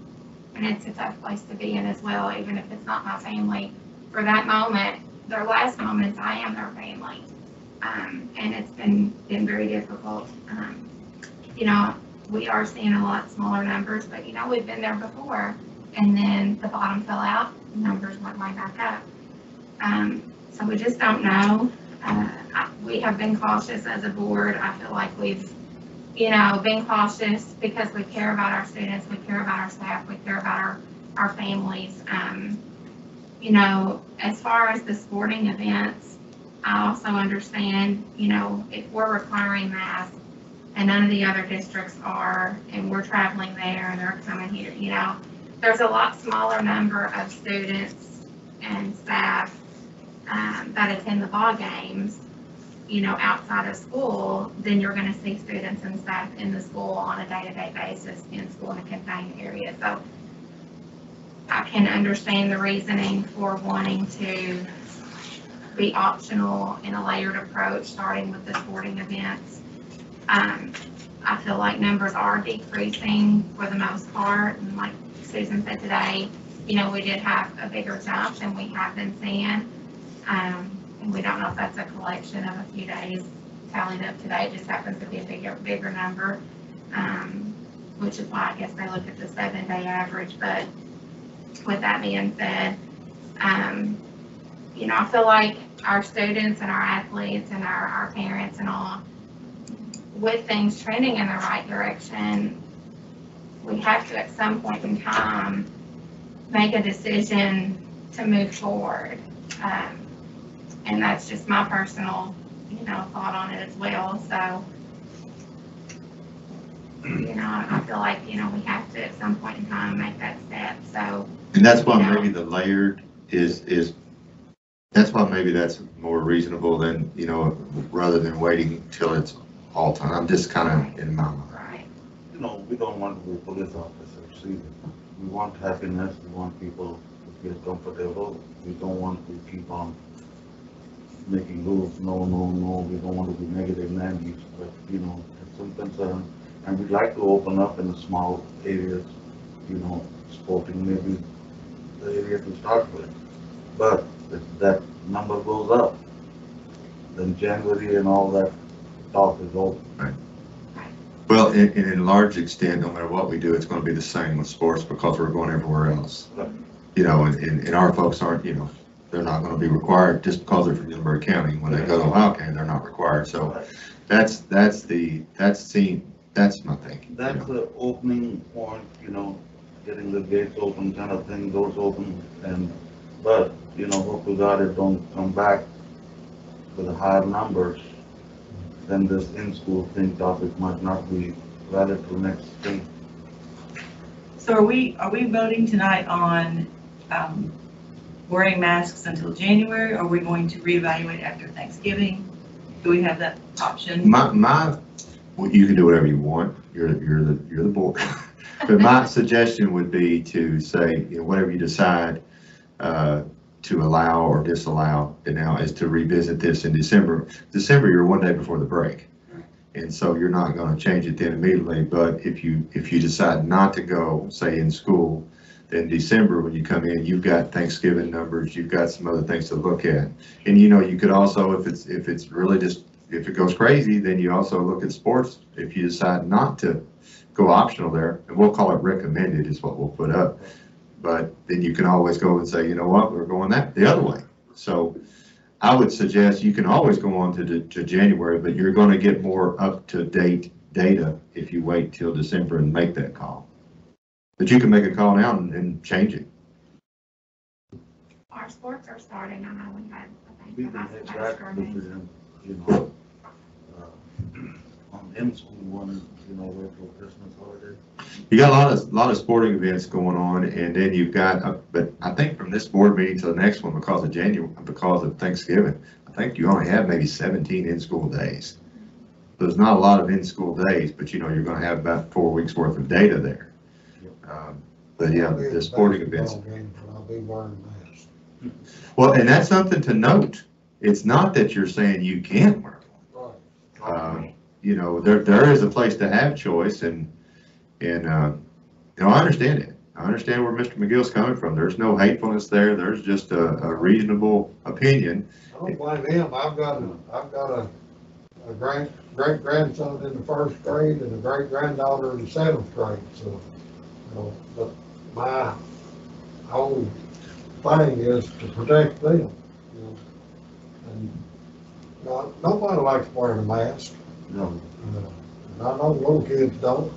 and it's a tough place to be in as well, even if it's not my family. For that moment, their last moments, I am their family. Um, and it's been, been very difficult. Um, you know, we are seeing a lot smaller numbers, but you know, we've been there before. And then the bottom fell out, numbers went right back up. Um, so we just don't know. Uh, we have been cautious as a board. I feel like we've, you know, been cautious because we care about our students, we care about our staff, we care about our, our families. Um, you know, as far as the sporting events, I also understand, you know, if we're requiring masks and none of the other districts are, and we're traveling there and they're coming here, you know, there's a lot smaller number of students and staff um, that attend the ball games, you know, outside of school, then you're gonna see students and staff in the school on a day-to-day basis in school in a contained area. So I can understand the reasoning for wanting to be optional in a layered approach, starting with the sporting events. Um, I feel like numbers are decreasing for the most part, and like Susan said today, you know, we did have a bigger jump than we have been seeing. Um, and we don't know if that's a collection of a few days tallied up today, it just happens to be a bigger, bigger number. Um, which is why I guess they look at the seven day average, but with that being said, um, you know, I feel like our students and our athletes and our, our parents and all, with things trending in the right direction, we have to at some point in time, make a decision to move forward. Um, and that's just my personal, you know, thought on it as well, so. You know, I feel like, you know, we have to at some point in time make that step, so, And that's why maybe the layered is, is, that's why maybe that's more reasonable than, you know, rather than waiting till it's all time. I'm just kind of in my mind. Right. Know, we don't want to be police officers. We want happiness, we want people to feel comfortable. We don't want to keep on making rules, no, no, no, we don't want to be negative but, you know, it's some concern. And we'd like to open up in the small areas, you know, sporting maybe the area to start with. But if that number goes up, then January and all that talk is over. Well, in, in a large extent, no matter what we do, it's going to be the same with sports because we're going everywhere else. You know, and, and and our folks aren't, you know, they're not going to be required just because they're from Gilbert County. When they go to Ohio County, they're not required. So that's, that's the, that's seen, that's my thinking. you That's know. the opening point, you know, getting the gates open, kind of thing, doors open, and, but, you know, hope to God it don't come back with a higher numbers, then this in-school thing topic might not be valid for next thing. So are we, are we voting tonight on, um, wearing masks until January? Are we going to reevaluate after Thanksgiving? Do we have that option? My, my, well, you can do whatever you want. You're, you're the, you're the board. But my suggestion would be to say, you know, whatever you decide, uh, to allow or disallow, and now is to revisit this in December. December, you're one day before the break. And so you're not gonna change it then immediately, but if you, if you decide not to go, say in school, then December, when you come in, you've got Thanksgiving numbers, you've got some other things to look at. And you know, you could also, if it's, if it's really just, if it goes crazy, then you also look at sports. If you decide not to go optional there, and we'll call it recommended is what we'll put up. But then you can always go and say, you know what, we're going that, the other way. So I would suggest you can always go on to, to January, but you're gonna get more up-to-date data if you wait till December and make that call. But you can make a call now and, and change it. Our sports are starting, I know we had, I We think, the can high make school that scrimmage. decision, you know, uh, on in-school one, you know, wait for Christmas holiday. You got a lot of, lot of sporting events going on, and then you've got, uh, but I think from this board meeting to the next one, because of January, because of Thanksgiving, I think you only have maybe seventeen in-school days. There's not a lot of in-school days, but you know, you're gonna have about four weeks worth of data there. Um, But yeah, I'll be at the sporting events, basketball game, but I'll be wearing a well, and that's something to note. It's not that you're saying you can't wear one. Right. Um, you know, there, there is a place to have choice and, and, uh, you know, I understand it. I understand where Mr. McGill's coming from. There's no hatefulness there. There's just a, a reasonable opinion. I don't blame him, I've got a, I've got a, a grand, great grandson in the first grade and a great granddaughter in the seventh grade, so, you know, but my whole thing is to protect them, you know. And, you know, nobody likes wearing a mask, No, I know little kids don't.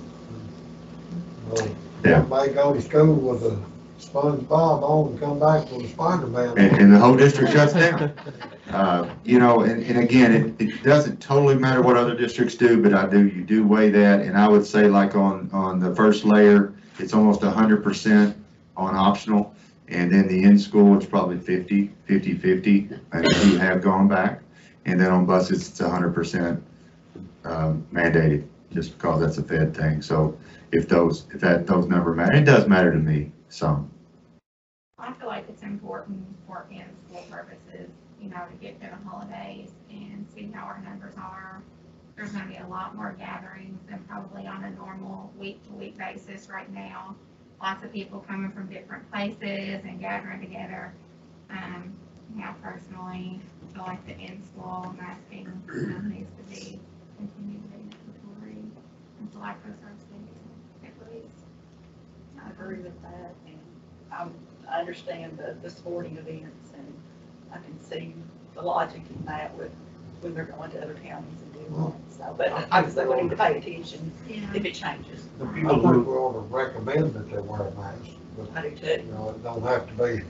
Know, Yeah. May go to school with a SpongeBob on and come back with a Spider-Man. And, and the whole district shuts down. Uh, You know, and, and again, it, it doesn't totally matter what other districts do, but I do, you do weigh that. And I would say like on, on the first layer, it's almost hundred percent on optional. And then the in-school, it's probably 50, 50, 50, and you have gone back. And then on buses, it's hundred percent um, mandated, just because that's a Fed thing. So if those, if that, those number matter, it does matter to me some. I feel like it's important for in-school purposes, you know, to get through the holidays and see how our numbers are. There's gonna be a lot more gatherings than probably on a normal week-to-week basis right now. Lots of people coming from different places and gathering together. Um, yeah, personally, I feel like the in-school masking you know, needs to be, continue to be mandatory until after the first day, at least. I agree with that, and I'm, I understand the, the sporting events, and I can see the logic in that with, when they're going to other counties and doing that, so, but obviously we need to pay attention Yeah. if it changes. The I think we ought to recommend that they wear a mask, but, I do too. you know, it don't have to be.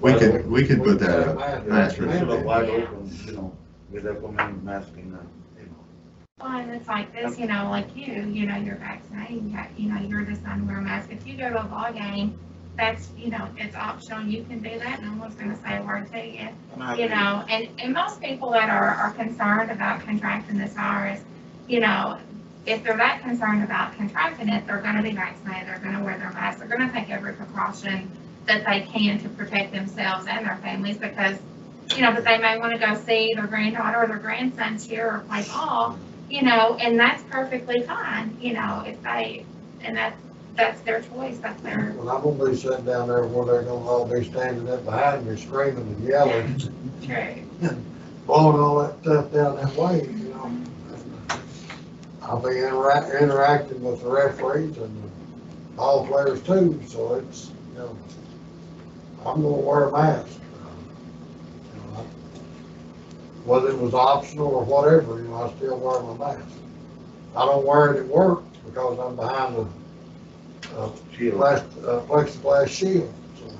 We could, we could put that up. Mask Mask It's recommended. a wide open, you know, we recommend masking, you know. Well, and it's like this, you know, like you, you know, you're vaccinated, you know, you're just on wear a mask. If you go to a ball game, that's, you know, it's optional, you can do that, no one's gonna say a word to you. You know, and, and most people that are, are concerned about contracting this virus, you know, if they're that concerned about contracting it, they're gonna be vaccinated, they're gonna wear their mask, they're gonna take every precaution that they can to protect themselves and their families, because, you know, but they may wanna go see their granddaughter or their grandson here or play ball, you know, and that's perfectly fine, you know, if they, and that's, that's their choice, that's their, Well, I'm gonna be sitting down there where they're gonna all be standing up behind me screaming and yelling, true. blowing all that stuff down that way, you know. I'll be interact, interacting with the referees and the ball players too, so it's, you know, I'm gonna wear a mask. You know, I- Whether it was optional or whatever, you know, I still wear my mask. I don't wear it at work because I'm behind a, a Shield. glass, uh, plexiglass shield, so.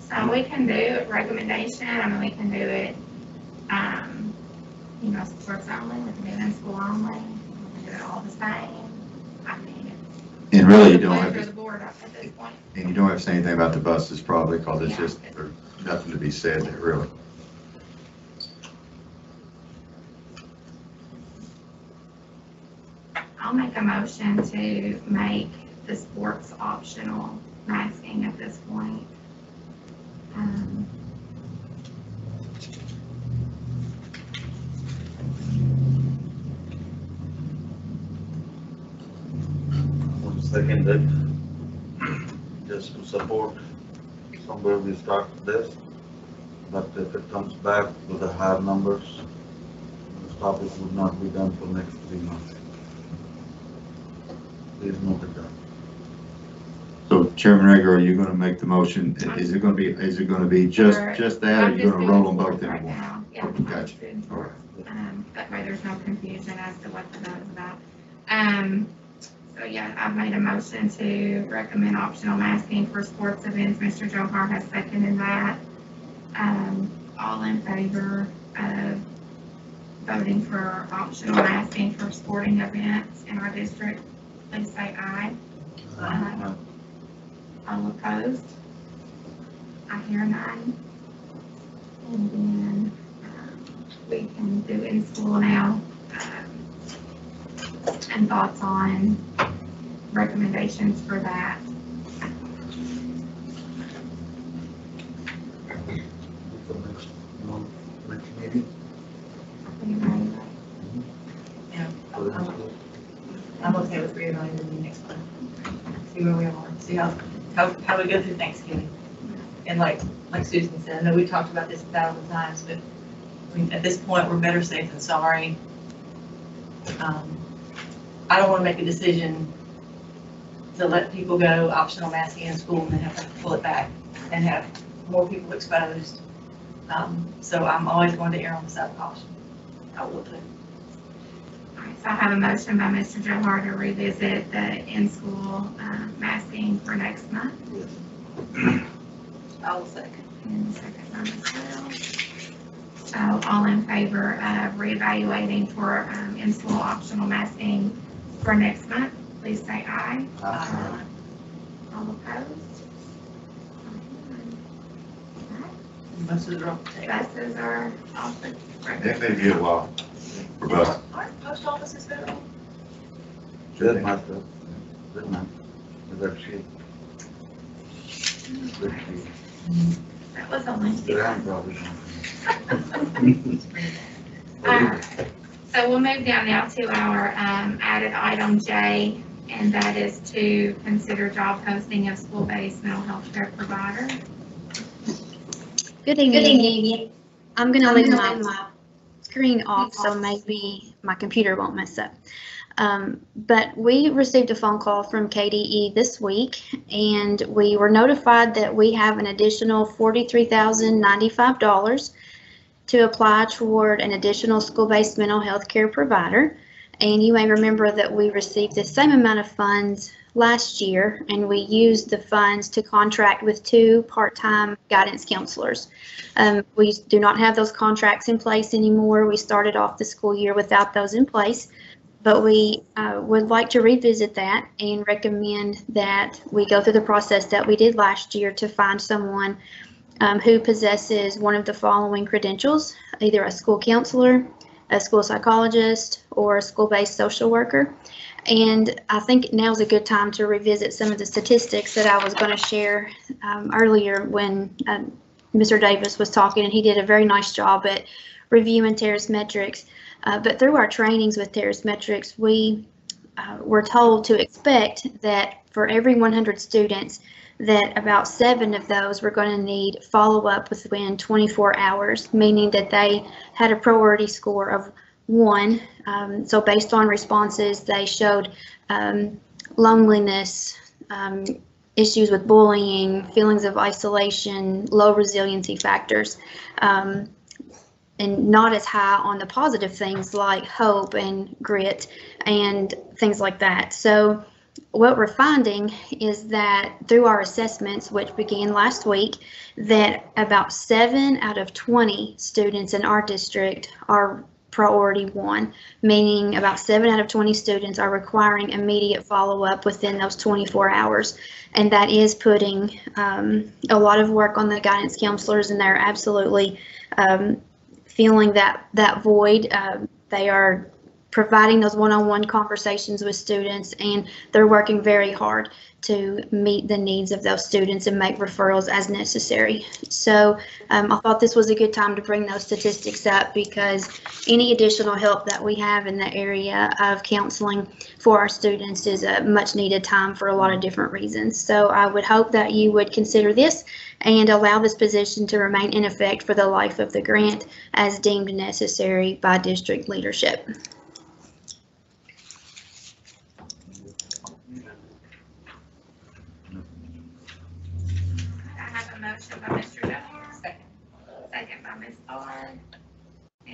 So we can do a recommendation, I mean, we can do it, um, you know, sports only, we can do it in school only, we can do it all the same. I mean, it's. And really, you don't have pleasure to of the board at this point. And you don't have to say anything about the buses probably, because it's Yeah. just, there's nothing to be said there, really. I'll make a motion to make the sports optional masking at this point. Um, One second, that, just to support somewhere we start this. But if it comes back with the higher numbers, this topic would not be done for next three months. Please note it down. So Chairman Rager, are you gonna make the motion? Is it gonna be, is it gonna be just, Or- just that, or I'm you just gonna roll them both in right one? now. Yeah, I'm Gotcha. just doing sports. Um, that way there's no confusion as to what the vote is about. Um, so yeah, I've made a motion to recommend optional masking for sports events. Mr. Johar has seconded that. Um, all in favor of voting for optional masking for sporting events in our district, please say aye. Aye. All opposed? I hear none. And then, um, we can do in school now. um, And thoughts on recommendations for that. Yeah, I'm-. I'm okay with reevaluating the next one. See where we are, see how, how, how we go through Thanksgiving. And like, like Susan said, I know we talked about this a thousand times, but at this point, we're better safe than sorry. Um, I don't wanna make a decision to let people go optional masking in school and then have to pull it back and have more people exposed. Um, so I'm always going to err on the side of caution. I will. Alright, So I have a motion by Mr. Johar to revisit the in-school uh, masking for next month. I will second. And second by Ms. Wells. So all in favor of reevaluating for um, in-school optional masking for next month, please say aye. Aye. All opposed? Buses are off the table. Buses are off the That record. may be a while for bus. Aren't post offices federal? Good, master. Good man. Good shit. Good shit. That was only. Good hand, probably. Alright, so we'll move down now to our um, added item J, and that is to consider job posting of school-based mental health care provider. Good evening. Good evening. I'm gonna leave my screen off, so maybe my computer won't mess up. Um, but we received a phone call from KDE this week, and we were notified that we have an additional forty-three thousand ninety-five dollars to apply toward an additional school-based mental health care provider. And you may remember that we received the same amount of funds last year, and we used the funds to contract with two part-time guidance counselors. Um, we do not have those contracts in place anymore. We started off the school year without those in place. But we uh, would like to revisit that and recommend that we go through the process that we did last year to find someone um, who possesses one of the following credentials, either a school counselor, a school psychologist, or a school-based social worker. And I think now's a good time to revisit some of the statistics that I was going to share um, earlier when um, Mr. Davis was talking, and he did a very nice job at reviewing Terrace metrics. Uh, but through our trainings with Terrace metrics, we uh, were told to expect that for every 100 students, that about seven of those were going to need follow-up within 24 hours, meaning that they had a priority score of one. Um, so based on responses, they showed um, loneliness, um, issues with bullying, feelings of isolation, low resiliency factors, um, and not as high on the positive things like hope and grit and things like that. So what we're finding is that through our assessments, which began last week, that about seven out of 20 students in our district are priority one, meaning about seven out of 20 students are requiring immediate follow-up within those 24 hours. And that is putting um, a lot of work on the guidance counselors, and they're absolutely um, feeling that that void. Uh, they are providing those one-on-one conversations with students, and they're working very hard to meet the needs of those students and make referrals as necessary. So um, I thought this was a good time to bring those statistics up because any additional help that we have in the area of counseling for our students is a much needed time for a lot of different reasons. So I would hope that you would consider this and allow this position to remain in effect for the life of the grant as deemed necessary by district leadership. I have a motion by Mr. Dunbar. Second by Ms. Barr.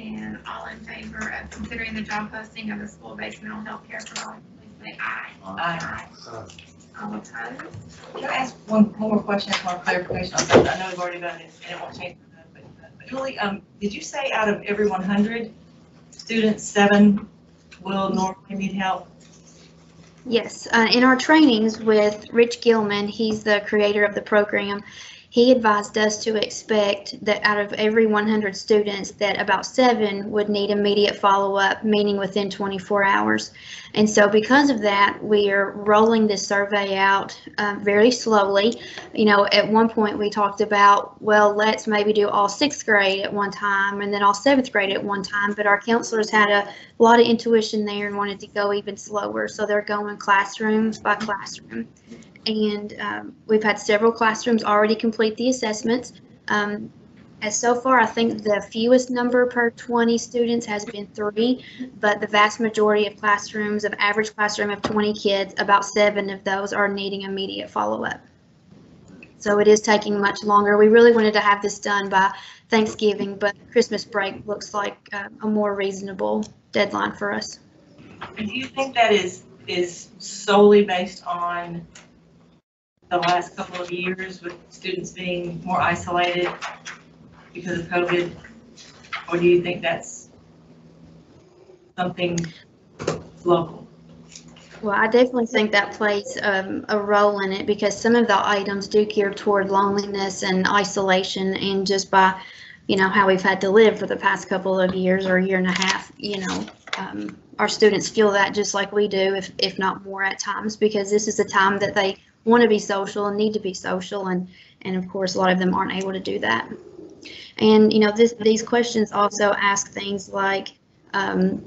And all in favor of considering the job posting of the school-based mental health care provider, please say aye. Aye. All opposed? Can I ask one more question, more clarification on something? I know we've already done this, and it won't change. but- But Julie, um, did you say out of every one hundred students, seven will normally need help? Yes, uh, in our trainings with Rich Gilman, he's the creator of the program. He advised us to expect that out of every 100 students, that about seven would need immediate follow-up, meaning within 24 hours. And so because of that, we are rolling this survey out uh, very slowly. You know, at one point we talked about, well, let's maybe do all sixth grade at one time and then all seventh grade at one time. But our counselors had a lot of intuition there and wanted to go even slower. So they're going classroom by classroom. And um, we've had several classrooms already complete the assessments. Um, as so far, I think the fewest number per 20 students has been three, but the vast majority of classrooms, of average classroom of 20 kids, about seven of those are needing immediate follow-up. So it is taking much longer. We really wanted to have this done by Thanksgiving, but Christmas break looks like uh, a more reasonable deadline for us. Do you think that is, is solely based on the last couple of years with students being more isolated because of COVID? Or do you think that's something local? Well, I definitely think that plays um, a role in it because some of the items do gear toward loneliness and isolation and just by, you know, how we've had to live for the past couple of years or a year and a half, you know, um, our students feel that just like we do, if, if not more at times, because this is a time that they want to be social and need to be social and, and of course, a lot of them aren't able to do that. And, you know, this, these questions also ask things like, um,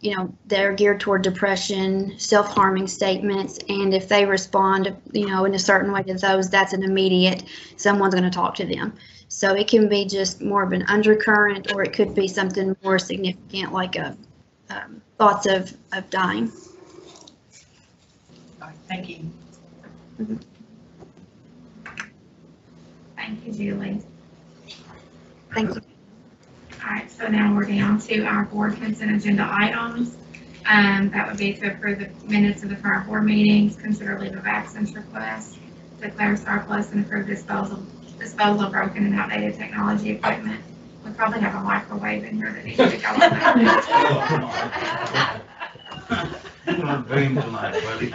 you know, they're geared toward depression, self-harming statements, and if they respond, you know, in a certain way to those, that's an immediate, someone's going to talk to them. So it can be just more of an undercurrent, or it could be something more significant, like a um, thoughts of of dying. Thank you. Thank you, Julie. Thank you. All right, so now we're down to our board consent agenda items. Um, that would be to approve the minutes of the prior board meetings, consider leave of absence requests, declare surplus and approve disposal, disposal of broken and outdated technology equipment. We probably have a microwave in here that needs to go on that. You're not dream tonight, buddy.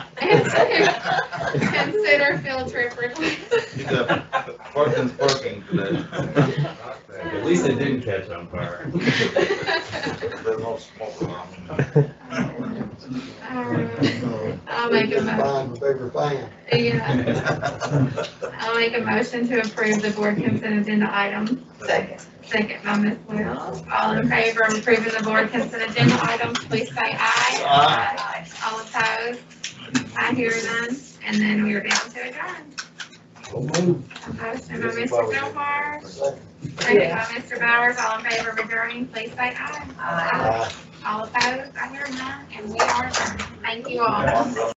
Consider field trip request. You got Perkins parking today. At least it didn't catch on fire. There's no smoke around. Um, I'll make a motion. Find a bigger fan. Yeah, I'll make a motion to approve the board consent agenda item. Second. Second by Ms. Wells. All in favor of approving the board consent agenda items, please say aye. Aye. All opposed? I hear none, and then we are down to adjourn. Motion by Mr. Gilmore, second by Mr. Bowers. All in favor of adjourning, please say aye. Aye. All opposed? I hear none, and we are adjourned. Thank you all.